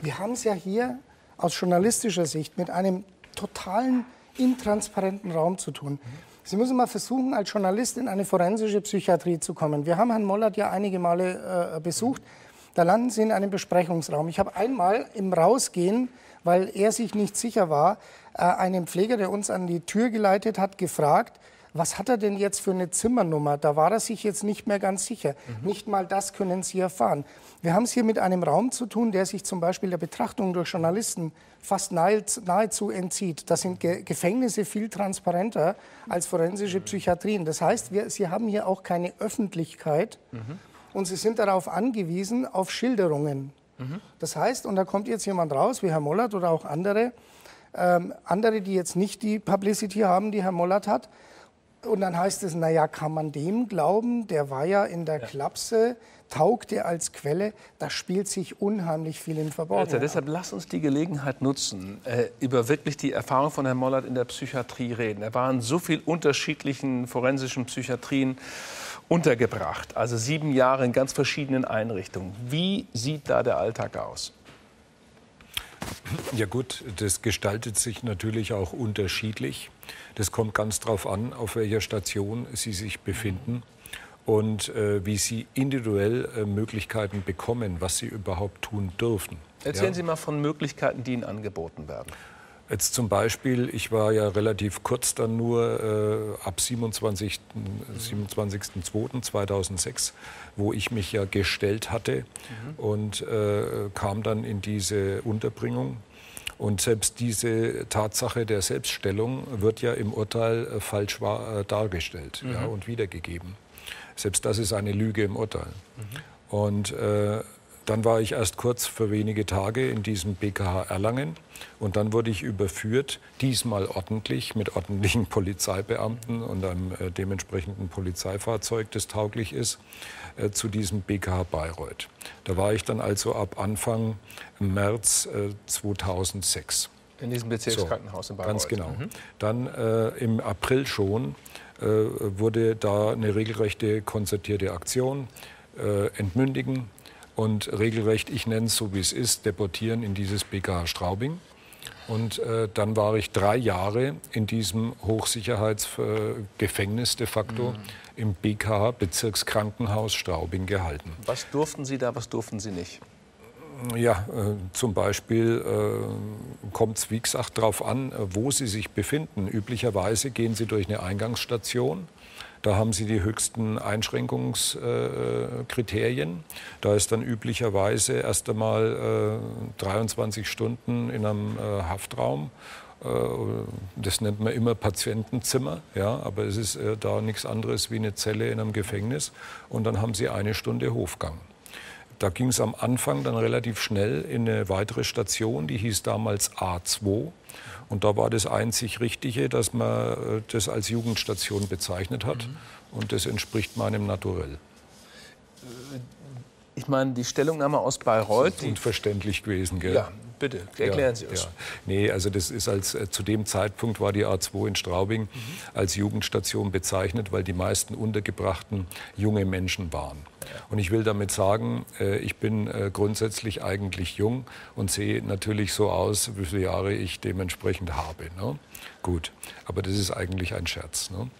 Wir haben es ja hier aus journalistischer Sicht mit einem totalen intransparenten Raum zu tun. Mhm. Sie müssen mal versuchen, als Journalist in eine forensische Psychiatrie zu kommen. Wir haben Herrn Mollert ja einige Male äh, besucht. Mhm. Da landen Sie in einem Besprechungsraum. Ich habe einmal im Rausgehen, weil er sich nicht sicher war, äh, einen Pfleger, der uns an die Tür geleitet hat, gefragt, was hat er denn jetzt für eine Zimmernummer? Da war er sich jetzt nicht mehr ganz sicher. Mhm. Nicht mal das können Sie erfahren. Wir haben es hier mit einem Raum zu tun, der sich zum Beispiel der Betrachtung durch Journalisten fast nahezu entzieht. Da sind Ge Gefängnisse viel transparenter als forensische Psychiatrien. Das heißt, wir, Sie haben hier auch keine Öffentlichkeit. Mhm und sie sind darauf angewiesen, auf Schilderungen. Mhm. Das heißt, und da kommt jetzt jemand raus, wie Herr Mollert oder auch andere, ähm, andere, die jetzt nicht die Publicity haben, die Herr Mollert hat. Und dann heißt es, naja, kann man dem glauben? Der war ja in der ja. Klapse, taugte als Quelle. Da spielt sich unheimlich viel im Verborgenen. Also, deshalb lass uns die Gelegenheit nutzen, äh, über wirklich die Erfahrung von Herrn Mollert in der Psychiatrie reden. Er war in so vielen unterschiedlichen forensischen Psychiatrien untergebracht. Also sieben Jahre in ganz verschiedenen Einrichtungen. Wie sieht da der Alltag aus? Ja gut, das gestaltet sich natürlich auch unterschiedlich. Das kommt ganz darauf an, auf welcher Station Sie sich befinden und äh, wie Sie individuell äh, Möglichkeiten bekommen, was Sie überhaupt tun dürfen. Erzählen ja? Sie mal von Möglichkeiten, die Ihnen angeboten werden. Jetzt zum Beispiel, ich war ja relativ kurz dann nur äh, ab 27. 27.02.2006, wo ich mich ja gestellt hatte mhm. und äh, kam dann in diese Unterbringung. Und selbst diese Tatsache der Selbststellung wird ja im Urteil äh, falsch äh, dargestellt mhm. ja, und wiedergegeben. Selbst das ist eine Lüge im Urteil. Mhm. Und äh, dann war ich erst kurz für wenige Tage in diesem BKH Erlangen und dann wurde ich überführt, diesmal ordentlich mit ordentlichen Polizeibeamten und einem äh, dementsprechenden Polizeifahrzeug, das tauglich ist, äh, zu diesem BKH Bayreuth. Da war ich dann also ab Anfang März äh, 2006. In diesem Bezirkskrankenhaus so, in Bayreuth. Ganz genau. Mhm. Dann äh, im April schon äh, wurde da eine regelrechte konzertierte Aktion äh, entmündigen und regelrecht, ich nenne es so wie es ist, deportieren in dieses BKH Straubing. Und äh, dann war ich drei Jahre in diesem Hochsicherheitsgefängnis de facto mhm. im BKH Bezirkskrankenhaus Straubing gehalten. Was durften Sie da, was durften Sie nicht? Ja, äh, zum Beispiel äh, kommt es, wie gesagt, darauf an, wo Sie sich befinden. Üblicherweise gehen Sie durch eine Eingangsstation da haben sie die höchsten Einschränkungskriterien. da ist dann üblicherweise erst einmal 23 äh, Stunden in einem äh, Haftraum. Äh, das nennt man immer Patientenzimmer, ja, aber es ist da nichts anderes wie eine Zelle in einem Gefängnis. Und dann haben sie eine Stunde Hofgang. Da ging es am Anfang dann relativ schnell in eine weitere Station, die hieß damals A2. Und da war das einzig Richtige, dass man äh, das als Jugendstation bezeichnet hat. Mhm. Und das entspricht meinem Naturell. Äh, ich meine, die Stellungnahme aus Bayreuth. Das ist unverständlich gewesen, gell? Ja, bitte, erklären Sie uns. Ja. Nee, also das ist als, äh, zu dem Zeitpunkt war die A2 in Straubing mhm. als Jugendstation bezeichnet, weil die meisten Untergebrachten junge Menschen waren. Und ich will damit sagen, äh, ich bin äh, grundsätzlich eigentlich jung und sehe natürlich so aus, wie viele Jahre ich dementsprechend habe. Ne? Gut, aber das ist eigentlich ein Scherz. Ne?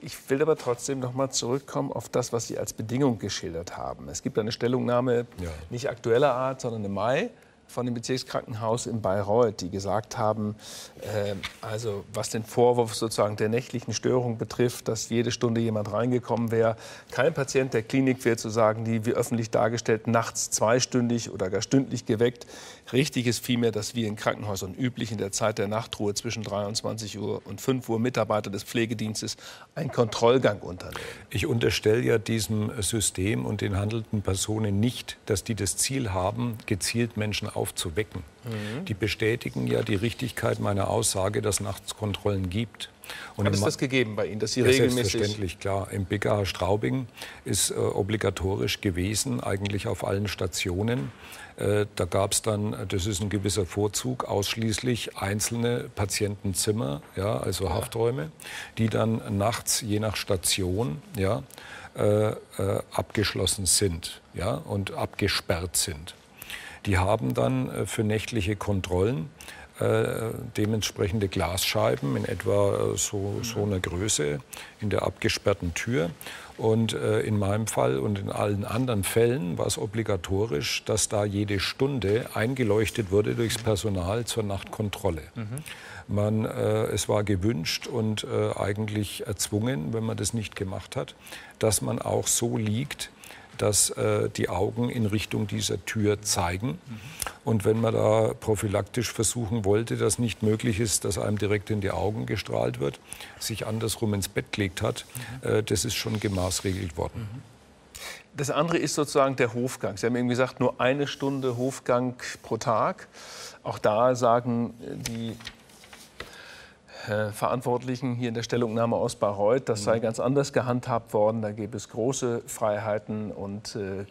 Ich will aber trotzdem noch mal zurückkommen auf das, was Sie als Bedingung geschildert haben. Es gibt eine Stellungnahme, ja. nicht aktueller Art, sondern im Mai von dem Bezirkskrankenhaus in Bayreuth, die gesagt haben, äh, also was den Vorwurf sozusagen der nächtlichen Störung betrifft, dass jede Stunde jemand reingekommen wäre. Kein Patient der Klinik wird sozusagen die, wie öffentlich dargestellt, nachts zweistündig oder gar stündlich geweckt. Richtig ist vielmehr, dass wir in Krankenhäusern üblich in der Zeit der Nachtruhe zwischen 23 Uhr und 5 Uhr Mitarbeiter des Pflegedienstes einen Kontrollgang unternehmen. Ich unterstelle ja diesem System und den handelnden Personen nicht, dass die das Ziel haben, gezielt Menschen aufzuwecken. Mhm. Die bestätigen ja die Richtigkeit meiner Aussage, dass nachts Kontrollen gibt. Und Hat es das gegeben bei Ihnen, dass Sie ja, regelmäßig... Selbstverständlich, klar. Im BKH Straubing ist äh, obligatorisch gewesen, eigentlich auf allen Stationen, da gab es dann, das ist ein gewisser Vorzug, ausschließlich einzelne Patientenzimmer, ja, also ja. Hafträume, die dann nachts je nach Station ja, äh, äh, abgeschlossen sind ja, und abgesperrt sind. Die haben dann äh, für nächtliche Kontrollen äh, dementsprechende Glasscheiben in etwa äh, so, so einer Größe in der abgesperrten Tür. Und äh, in meinem Fall und in allen anderen Fällen war es obligatorisch, dass da jede Stunde eingeleuchtet wurde durchs Personal zur Nachtkontrolle. Mhm. Man, äh, es war gewünscht und äh, eigentlich erzwungen, wenn man das nicht gemacht hat, dass man auch so liegt, dass äh, die Augen in Richtung dieser Tür zeigen. Mhm. Und wenn man da prophylaktisch versuchen wollte, dass nicht möglich ist, dass einem direkt in die Augen gestrahlt wird, sich andersrum ins Bett gelegt hat, mhm. äh, das ist schon gemaßregelt worden. Mhm. Das andere ist sozusagen der Hofgang. Sie haben eben gesagt, nur eine Stunde Hofgang pro Tag. Auch da sagen die äh, Verantwortlichen hier in der Stellungnahme aus Bayreuth, das sei mhm. ganz anders gehandhabt worden. Da gäbe es große Freiheiten und äh,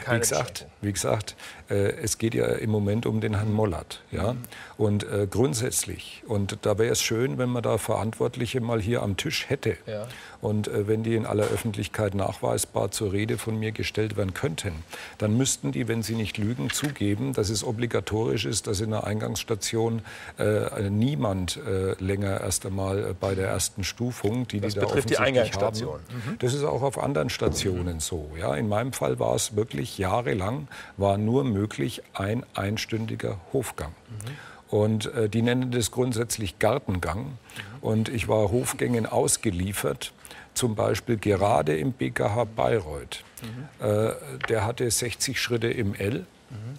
keine wie gesagt, wie gesagt äh, es geht ja im Moment um den Herrn Mollert. Ja? Und äh, grundsätzlich, und da wäre es schön, wenn man da Verantwortliche mal hier am Tisch hätte. Ja. Und äh, wenn die in aller Öffentlichkeit nachweisbar zur Rede von mir gestellt werden könnten, dann müssten die, wenn sie nicht lügen, zugeben, dass es obligatorisch ist, dass in der Eingangsstation äh, niemand äh, länger erst einmal bei der ersten Stufung, die das die da betrifft die Eingangsstation. Haben, mhm. Das ist auch auf anderen Stationen so. Ja? In meinem Fall war es wirklich jahrelang, war nur möglich ein einstündiger Hofgang. Mhm. Und äh, die nennen das grundsätzlich Gartengang. Und ich war Hofgängen ausgeliefert, zum Beispiel gerade im BKH Bayreuth. Mhm. Äh, der hatte 60 Schritte im L. Mhm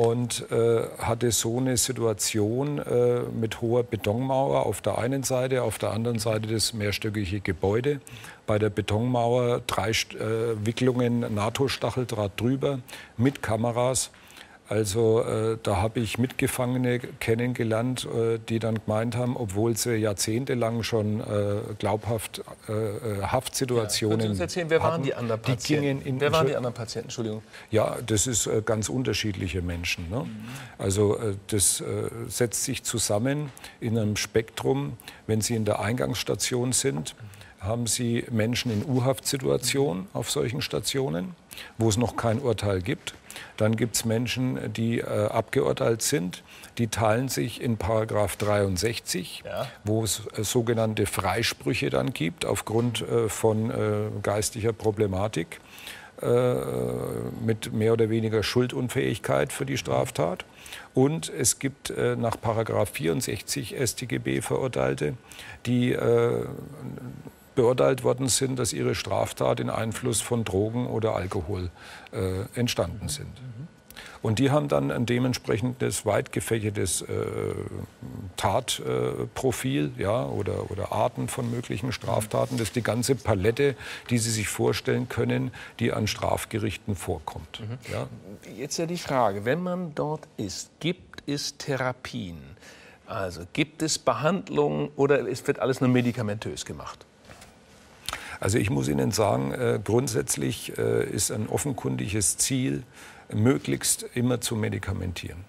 und äh, hatte so eine Situation äh, mit hoher Betonmauer auf der einen Seite, auf der anderen Seite das mehrstöckige Gebäude. Bei der Betonmauer drei äh, Wicklungen NATO-Stacheldraht drüber mit Kameras. Also äh, da habe ich Mitgefangene kennengelernt, äh, die dann gemeint haben, obwohl sie jahrzehntelang schon äh, glaubhaft äh, äh, Haftsituationen. Ja, uns erzählen, wer waren die anderen Patienten? Die wer waren die anderen Patienten? Entschuldigung. Ja, das ist äh, ganz unterschiedliche Menschen. Ne? Mhm. Also das setzt sich zusammen in einem Spektrum. Wenn Sie in der Eingangsstation sind, haben Sie Menschen in U-Haft-Situationen auf solchen Stationen, wo es noch kein Urteil gibt. Dann gibt es Menschen, die äh, abgeurteilt sind. Die teilen sich in Paragraph 63, ja. wo es äh, sogenannte Freisprüche dann gibt aufgrund äh, von äh, geistiger Problematik äh, mit mehr oder weniger Schuldunfähigkeit für die Straftat. Und es gibt äh, nach Paragraph 64 StGB Verurteilte, die beurteilt worden sind, dass ihre Straftat in Einfluss von Drogen oder Alkohol äh, entstanden sind. Und die haben dann ein dementsprechendes weit gefächertes äh, Tatprofil äh, ja, oder, oder Arten von möglichen Straftaten. Das ist die ganze Palette, die Sie sich vorstellen können, die an Strafgerichten vorkommt. Mhm. Ja. Jetzt ja die Frage, wenn man dort ist, gibt es Therapien? Also gibt es Behandlungen oder es wird alles nur medikamentös gemacht? Also ich muss Ihnen sagen, äh, grundsätzlich äh, ist ein offenkundiges Ziel, möglichst immer zu medikamentieren.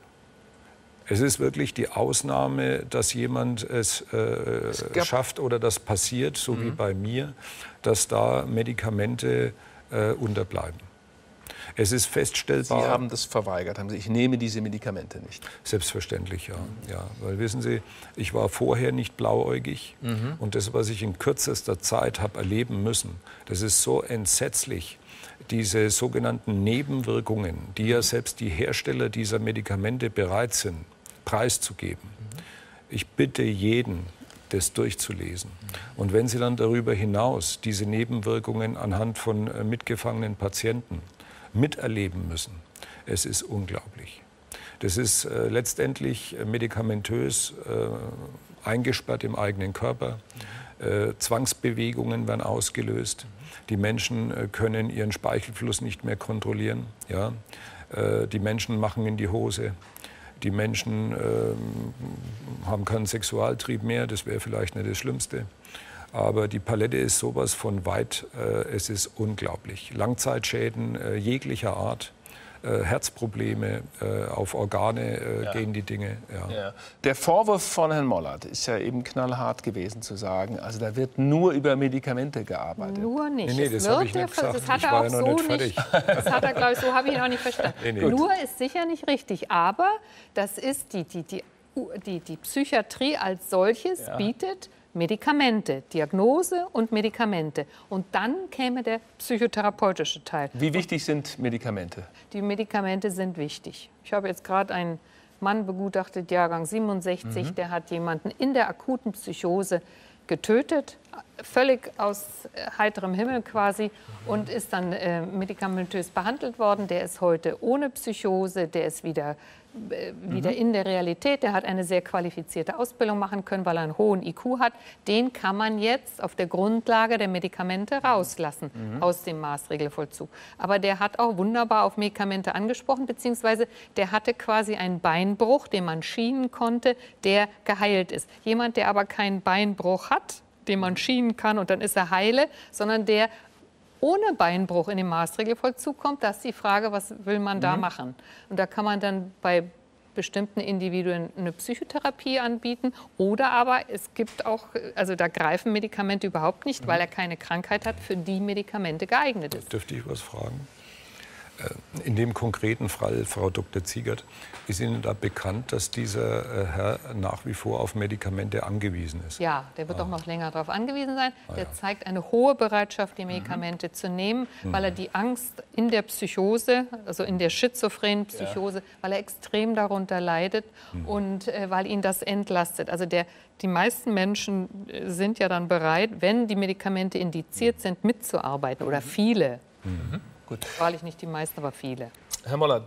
Es ist wirklich die Ausnahme, dass jemand es, äh, es schafft oder das passiert, so mhm. wie bei mir, dass da Medikamente äh, unterbleiben. Es ist feststellbar. Sie haben das verweigert, haben Sie, ich nehme diese Medikamente nicht. Selbstverständlich, ja. Mhm. ja. Weil wissen Sie, ich war vorher nicht blauäugig mhm. und das, was ich in kürzester Zeit habe erleben müssen, das ist so entsetzlich. Diese sogenannten Nebenwirkungen, die ja selbst die Hersteller dieser Medikamente bereit sind, preiszugeben. Mhm. Ich bitte jeden, das durchzulesen. Und wenn Sie dann darüber hinaus diese Nebenwirkungen anhand von äh, mitgefangenen Patienten miterleben müssen. Es ist unglaublich. Das ist äh, letztendlich äh, medikamentös äh, eingesperrt im eigenen Körper. Äh, Zwangsbewegungen werden ausgelöst. Die Menschen äh, können ihren Speichelfluss nicht mehr kontrollieren. Ja? Äh, die Menschen machen in die Hose. Die Menschen ähm, haben keinen Sexualtrieb mehr. Das wäre vielleicht nicht das Schlimmste. Aber die Palette ist sowas von weit, äh, es ist unglaublich. Langzeitschäden äh, jeglicher Art. Äh, Herzprobleme, äh, auf Organe äh, ja. gehen die Dinge. Ja. Ja. Der Vorwurf von Herrn Mollert ist ja eben knallhart gewesen zu sagen, also da wird nur über Medikamente gearbeitet. Nur nicht. Nee, nee, das habe ich nicht gesagt. Das hat er auch so nicht, nicht Das hat er, glaube ich, so habe ich ihn auch nicht verstanden. Nee, nee. Nur ist sicher nicht richtig, aber das ist die, die, die, die, die Psychiatrie als solches bietet Medikamente, Diagnose und Medikamente. Und dann käme der psychotherapeutische Teil. Wie wichtig sind Medikamente? Die Medikamente sind wichtig. Ich habe jetzt gerade einen Mann begutachtet, Jahrgang 67, mhm. der hat jemanden in der akuten Psychose getötet, völlig aus äh, heiterem Himmel quasi und ist dann äh, medikamentös behandelt worden. Der ist heute ohne Psychose, der ist wieder wieder mhm. in der Realität. Der hat eine sehr qualifizierte Ausbildung machen können, weil er einen hohen IQ hat. Den kann man jetzt auf der Grundlage der Medikamente rauslassen mhm. aus dem Maßregelvollzug. Aber der hat auch wunderbar auf Medikamente angesprochen, beziehungsweise der hatte quasi einen Beinbruch, den man schienen konnte, der geheilt ist. Jemand, der aber keinen Beinbruch hat, den man schienen kann und dann ist er heile, sondern der ohne Beinbruch in den Maßregelvollzug kommt, das ist die Frage, was will man mhm. da machen? Und da kann man dann bei bestimmten Individuen eine Psychotherapie anbieten oder aber es gibt auch, also da greifen Medikamente überhaupt nicht, mhm. weil er keine Krankheit hat, für die Medikamente geeignet ist. Dürfte ich was fragen? Äh, in dem konkreten Fall, Frau Dr. Ziegert, ist Ihnen da bekannt, dass dieser äh, Herr nach wie vor auf Medikamente angewiesen ist? Ja, der wird ah. auch noch länger darauf angewiesen sein. Ah, der ja. zeigt eine hohe Bereitschaft, die Medikamente mhm. zu nehmen, mhm. weil er die Angst in der Psychose, also in der schizophrenen Psychose, ja. weil er extrem darunter leidet mhm. und äh, weil ihn das entlastet. Also der, die meisten Menschen äh, sind ja dann bereit, wenn die Medikamente indiziert sind, mitzuarbeiten oder mhm. viele. Mhm. Gut. Wahrlich nicht die meisten, aber viele. Herr Moller,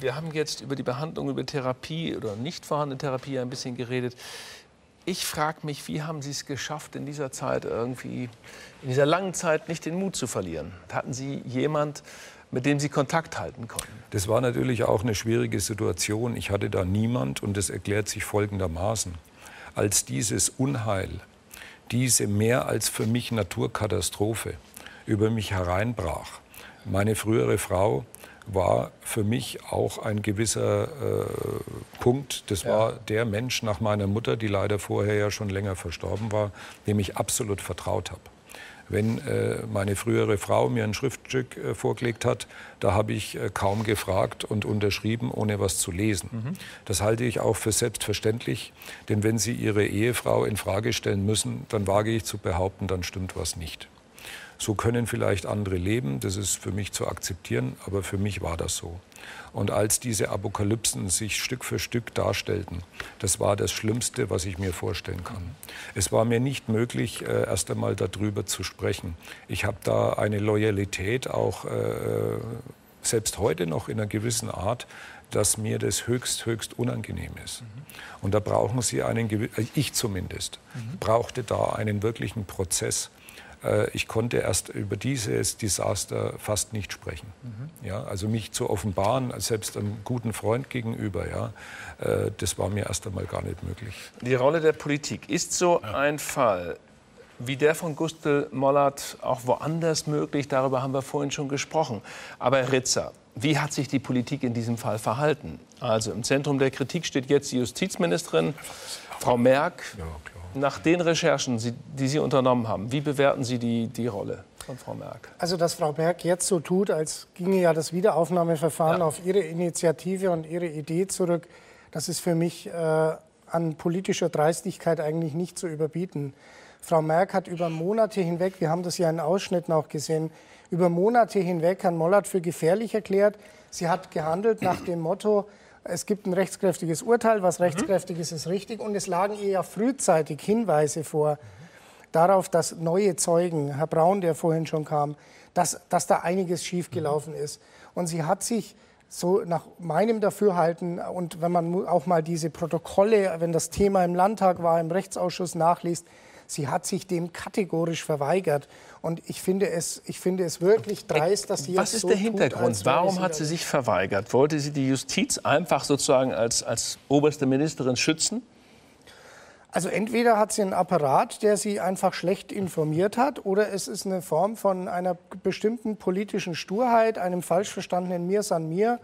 wir haben jetzt über die Behandlung, über Therapie oder nicht vorhandene Therapie ein bisschen geredet. Ich frage mich, wie haben Sie es geschafft, in dieser Zeit irgendwie, in dieser langen Zeit nicht den Mut zu verlieren? Hatten Sie jemand, mit dem Sie Kontakt halten konnten? Das war natürlich auch eine schwierige Situation. Ich hatte da niemand und das erklärt sich folgendermaßen. Als dieses Unheil, diese mehr als für mich Naturkatastrophe über mich hereinbrach, meine frühere Frau war für mich auch ein gewisser äh, Punkt. Das ja. war der Mensch nach meiner Mutter, die leider vorher ja schon länger verstorben war, dem ich absolut vertraut habe. Wenn äh, meine frühere Frau mir ein Schriftstück äh, vorgelegt hat, da habe ich äh, kaum gefragt und unterschrieben, ohne was zu lesen. Mhm. Das halte ich auch für selbstverständlich, denn wenn Sie Ihre Ehefrau in Frage stellen müssen, dann wage ich zu behaupten, dann stimmt was nicht. So können vielleicht andere leben, das ist für mich zu akzeptieren, aber für mich war das so. Und als diese Apokalypsen sich Stück für Stück darstellten, das war das Schlimmste, was ich mir vorstellen kann. Es war mir nicht möglich, äh, erst einmal darüber zu sprechen. Ich habe da eine Loyalität auch äh, selbst heute noch in einer gewissen Art, dass mir das höchst, höchst unangenehm ist. Mhm. Und da brauchen Sie einen, äh, ich zumindest, mhm. brauchte da einen wirklichen Prozess, äh, ich konnte erst über dieses Desaster fast nicht sprechen. Mhm. Ja, also mich zu offenbaren, selbst einem guten Freund gegenüber, ja, äh, das war mir erst einmal gar nicht möglich. Die Rolle der Politik. Ist so ja. ein Fall wie der von Gustl Mollert auch woanders möglich? Darüber haben wir vorhin schon gesprochen. Aber Herr Ritzer, wie hat sich die Politik in diesem Fall verhalten? Also im Zentrum der Kritik steht jetzt die Justizministerin, Frau Merck. Ja, nach den Recherchen, die Sie unternommen haben, wie bewerten Sie die, die Rolle von Frau Merck? Also, dass Frau Merck jetzt so tut, als ginge ja das Wiederaufnahmeverfahren ja. auf ihre Initiative und ihre Idee zurück, das ist für mich äh, an politischer Dreistigkeit eigentlich nicht zu überbieten. Frau Merck hat über Monate hinweg, wir haben das ja in Ausschnitten auch gesehen, über Monate hinweg Herrn Mollert für gefährlich erklärt. Sie hat gehandelt nach dem Motto, es gibt ein rechtskräftiges Urteil, was rechtskräftig ist, ist richtig. Und es lagen ihr ja frühzeitig Hinweise vor darauf, dass neue Zeugen, Herr Braun, der vorhin schon kam, dass, dass da einiges schiefgelaufen ist. Und sie hat sich so nach meinem Dafürhalten und wenn man auch mal diese Protokolle, wenn das Thema im Landtag war, im Rechtsausschuss nachliest, sie hat sich dem kategorisch verweigert. Und ich finde es, ich finde es wirklich dreist, dass sie Was ist so der Hintergrund? Tut, Warum hat sie sich verweigert? Wollte sie die Justiz einfach sozusagen als, als oberste Ministerin schützen? Also entweder hat sie einen Apparat, der sie einfach schlecht informiert hat, oder es ist eine Form von einer bestimmten politischen Sturheit, einem falsch verstandenen Mir san mir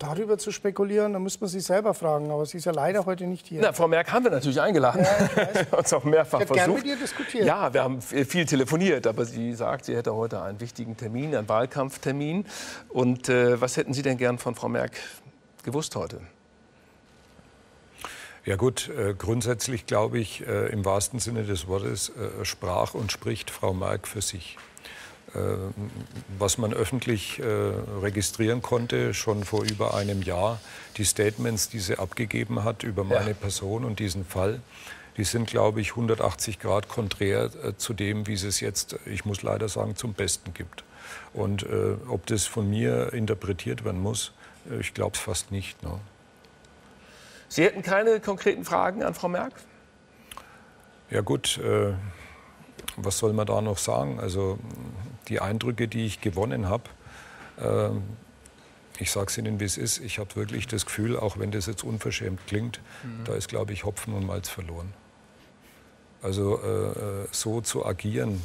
Darüber zu spekulieren, da müsste man sich selber fragen. Aber sie ist ja leider heute nicht hier. Na, Frau Merck haben wir natürlich eingeladen. Ja, uns auch mehrfach ich versucht. Gern mit ihr diskutiert. Ja, wir haben viel telefoniert. Aber sie sagt, sie hätte heute einen wichtigen Termin, einen Wahlkampftermin. Und äh, was hätten Sie denn gern von Frau Merck gewusst heute? Ja gut, äh, grundsätzlich glaube ich, äh, im wahrsten Sinne des Wortes äh, sprach und spricht Frau Merck für sich. Äh, was man öffentlich äh, registrieren konnte, schon vor über einem Jahr, die Statements, die sie abgegeben hat über meine ja. Person und diesen Fall, die sind, glaube ich, 180 Grad konträr äh, zu dem, wie es es jetzt, ich muss leider sagen, zum Besten gibt. Und äh, ob das von mir interpretiert werden muss, ich glaube es fast nicht. Ne? Sie hätten keine konkreten Fragen an Frau Merck? Ja gut, äh, was soll man da noch sagen? Also die Eindrücke, die ich gewonnen habe, äh, ich sage es Ihnen, wie es ist, ich habe wirklich das Gefühl, auch wenn das jetzt unverschämt klingt, mhm. da ist, glaube ich, Hopfen und Malz verloren. Also äh, so zu agieren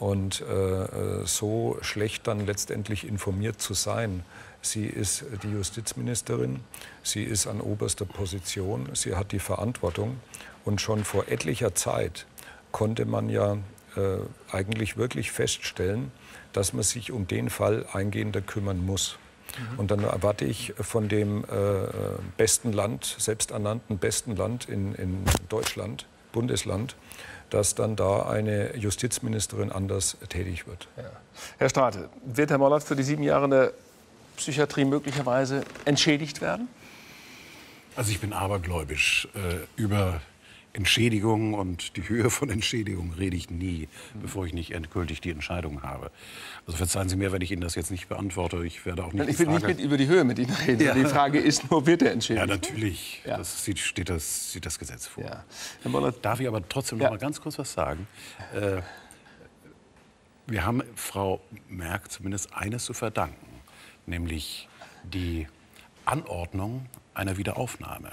und äh, so schlecht dann letztendlich informiert zu sein. Sie ist die Justizministerin, sie ist an oberster Position, sie hat die Verantwortung und schon vor etlicher Zeit konnte man ja äh, eigentlich wirklich feststellen, dass man sich um den Fall eingehender kümmern muss. Mhm. Und dann erwarte ich von dem äh, besten Land, selbsternannten besten Land in, in Deutschland, Bundesland, dass dann da eine Justizministerin anders tätig wird. Ja. Herr Strate, wird Herr Mollert für die sieben Jahre in der Psychiatrie möglicherweise entschädigt werden? Also ich bin abergläubisch. Äh, über Entschädigung und die Höhe von Entschädigung rede ich nie, bevor ich nicht endgültig die Entscheidung habe. Also verzeihen Sie mir, wenn ich Ihnen das jetzt nicht beantworte. Ich werde auch nicht. Ich will nicht mit über die Höhe mit Ihnen reden. Ja. Die Frage ist nur, wird er entschädigt? Ja, natürlich. Ja. Das sieht, steht das, sieht das Gesetz vor. Ja. Darf ich aber trotzdem noch mal ganz kurz was sagen? Äh, wir haben Frau Merck zumindest eines zu verdanken, nämlich die Anordnung einer Wiederaufnahme.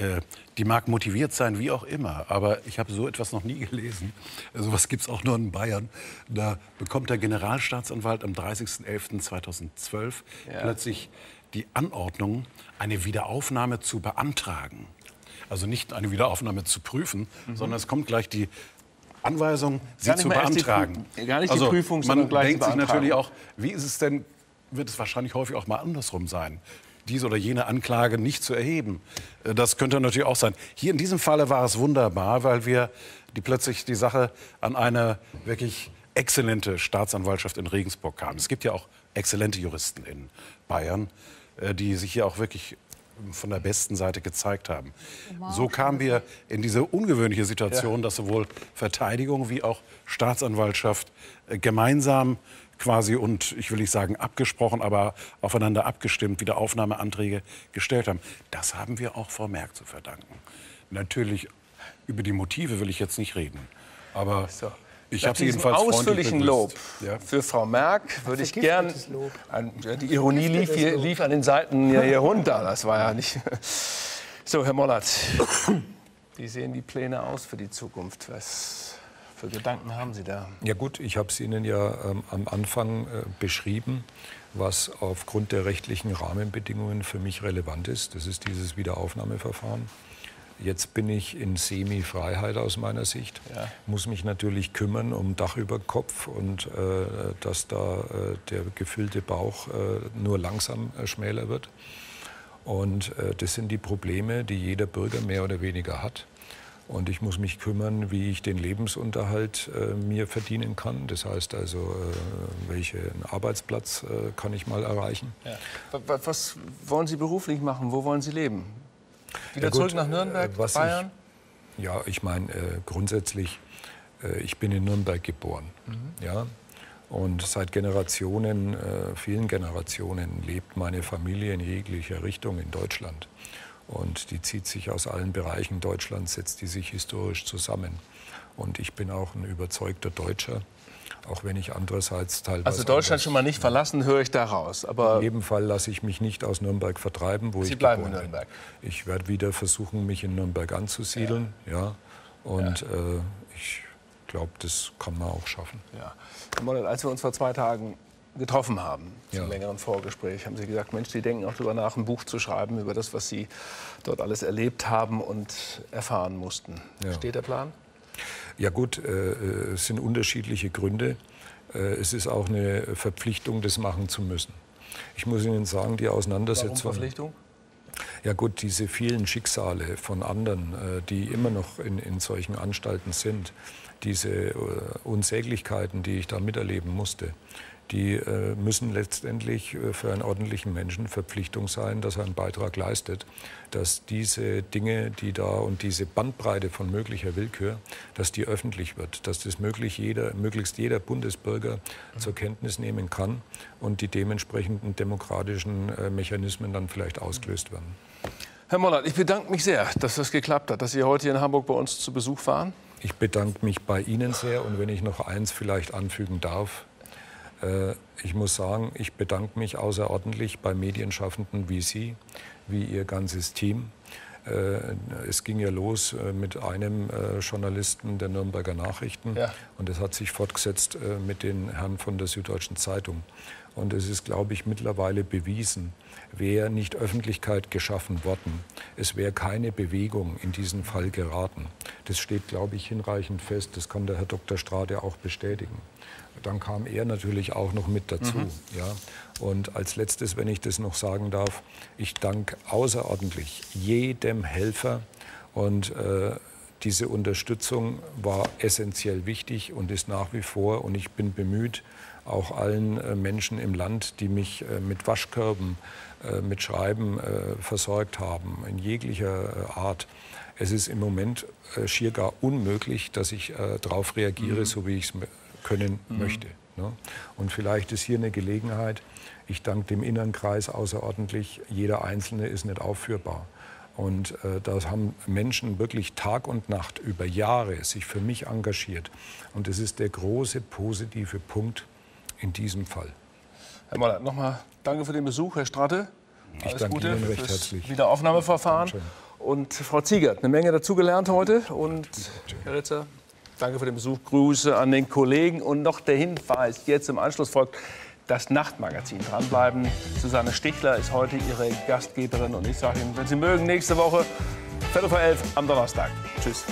Äh, die mag motiviert sein, wie auch immer, aber ich habe so etwas noch nie gelesen. So etwas gibt es auch nur in Bayern. Da bekommt der Generalstaatsanwalt am 30.11.2012 ja. plötzlich die Anordnung, eine Wiederaufnahme zu beantragen. Also nicht eine Wiederaufnahme zu prüfen, mhm. sondern es kommt gleich die Anweisung, sie zu beantragen. Die, gar nicht also die Prüfung, sondern man denkt sich natürlich auch, wie ist es denn, wird es wahrscheinlich häufig auch mal andersrum sein diese oder jene Anklage nicht zu erheben. Äh, das könnte natürlich auch sein. Hier in diesem Falle war es wunderbar, weil wir die plötzlich die Sache an eine wirklich exzellente Staatsanwaltschaft in Regensburg kamen. Es gibt ja auch exzellente Juristen in Bayern, äh, die sich hier auch wirklich von der besten Seite gezeigt haben. So kamen wir in diese ungewöhnliche Situation, dass sowohl Verteidigung wie auch Staatsanwaltschaft äh, gemeinsam quasi und ich will nicht sagen abgesprochen, aber aufeinander abgestimmt, wieder Aufnahmeanträge gestellt haben. Das haben wir auch Frau Merck zu verdanken. Natürlich über die Motive will ich jetzt nicht reden, aber so. Ich habe jedenfalls ausführlichen Lob ja. für Frau Merck würde ich gern. die Ironie lief, hier, lief, an den Seiten hier runter. Das war ja nicht. So, Herr Mollert, wie sehen die Pläne aus für die Zukunft? Was für Gedanken haben Sie da? Ja gut, ich habe es Ihnen ja ähm, am Anfang äh, beschrieben, was aufgrund der rechtlichen Rahmenbedingungen für mich relevant ist. Das ist dieses Wiederaufnahmeverfahren. Jetzt bin ich in Semi-Freiheit aus meiner Sicht, ja. muss mich natürlich kümmern um Dach über Kopf und äh, dass da äh, der gefüllte Bauch äh, nur langsam äh, schmäler wird. Und äh, das sind die Probleme, die jeder Bürger mehr oder weniger hat. Und ich muss mich kümmern, wie ich den Lebensunterhalt äh, mir verdienen kann. Das heißt also, äh, welchen Arbeitsplatz äh, kann ich mal erreichen. Ja. Was wollen Sie beruflich machen? Wo wollen Sie leben? Wieder ja, zurück nach Nürnberg, äh, Bayern? Ich, ja, ich meine, äh, grundsätzlich, äh, ich bin in Nürnberg geboren. Mhm. Ja? Und seit Generationen, vielen Generationen, lebt meine Familie in jeglicher Richtung in Deutschland. Und die zieht sich aus allen Bereichen Deutschlands, setzt die sich historisch zusammen. Und ich bin auch ein überzeugter Deutscher, auch wenn ich andererseits teilweise. Also Deutschland schon mal nicht verlassen, höre ich daraus. Aber in jedem Fall lasse ich mich nicht aus Nürnberg vertreiben, wo Sie ich bleiben in Nürnberg. Bin. Ich werde wieder versuchen, mich in Nürnberg anzusiedeln. Ja. ja. Und ja. Äh, ich glaube, das kann man auch schaffen. Ja. Als wir uns vor zwei Tagen getroffen haben, zum ja. längeren Vorgespräch, haben Sie gesagt, Mensch, Sie denken auch darüber nach, ein Buch zu schreiben über das, was Sie dort alles erlebt haben und erfahren mussten. Ja. Steht der Plan? Ja gut, äh, äh, es sind unterschiedliche Gründe. Äh, es ist auch eine Verpflichtung, das machen zu müssen. Ich muss Ihnen sagen, die Auseinandersetzung... Warum Verpflichtung? Ja gut, diese vielen Schicksale von anderen, äh, die immer noch in, in solchen Anstalten sind, diese äh, Unsäglichkeiten, die ich da miterleben musste, die äh, müssen letztendlich äh, für einen ordentlichen Menschen Verpflichtung sein, dass er einen Beitrag leistet, dass diese Dinge, die da und diese Bandbreite von möglicher Willkür, dass die öffentlich wird, dass das möglich jeder, möglichst jeder Bundesbürger zur Kenntnis nehmen kann und die dementsprechenden demokratischen äh, Mechanismen dann vielleicht ausgelöst werden. Herr Mollert, ich bedanke mich sehr, dass das geklappt hat, dass Sie heute in Hamburg bei uns zu Besuch waren. Ich bedanke mich bei Ihnen sehr und wenn ich noch eins vielleicht anfügen darf, äh, ich muss sagen, ich bedanke mich außerordentlich bei Medienschaffenden wie Sie, wie Ihr ganzes Team. Äh, es ging ja los äh, mit einem Journalisten der Nürnberger Nachrichten ja. und es hat sich fortgesetzt mit den Herren von der Süddeutschen Zeitung. Und es ist, glaube ich, mittlerweile bewiesen, wäre nicht Öffentlichkeit geschaffen worden, es wäre keine Bewegung in diesen Fall geraten. Das steht, glaube ich, hinreichend fest. Das kann der Herr Dr. Strade auch bestätigen. Dann kam er natürlich auch noch mit dazu. Mhm. Ja. Und als letztes, wenn ich das noch sagen darf, ich danke außerordentlich jedem Helfer und äh, diese Unterstützung war essentiell wichtig und ist nach wie vor. Und ich bin bemüht, auch allen äh, Menschen im Land, die mich äh, mit Waschkörben, äh, mit Schreiben versorgt haben, in jeglicher Art. Es ist im Moment schier gar unmöglich, dass ich darauf reagiere, mhm. so wie ich es können mhm. möchte. Ne? Und vielleicht ist hier eine Gelegenheit. Ich danke dem inneren Kreis außerordentlich. Jeder Einzelne ist nicht aufführbar. Und äh, da haben Menschen wirklich Tag und Nacht über Jahre sich für mich engagiert. Und das ist der große positive Punkt in diesem Fall. Herr Moller, nochmal danke für den Besuch, Herr Stratte. Ich danke Gute Ihnen recht herzlich. Wiederaufnahmeverfahren. Und Frau Ziegert, eine Menge dazugelernt heute. Und Herr Ritzer, danke für den Besuch. Grüße an den Kollegen. Und noch der Hinweis, jetzt im Anschluss folgt das Nachtmagazin. Dranbleiben. Susanne Stichler ist heute Ihre Gastgeberin. Und ich sage Ihnen, wenn Sie mögen, nächste Woche, Viertel vor elf am Donnerstag. Tschüss.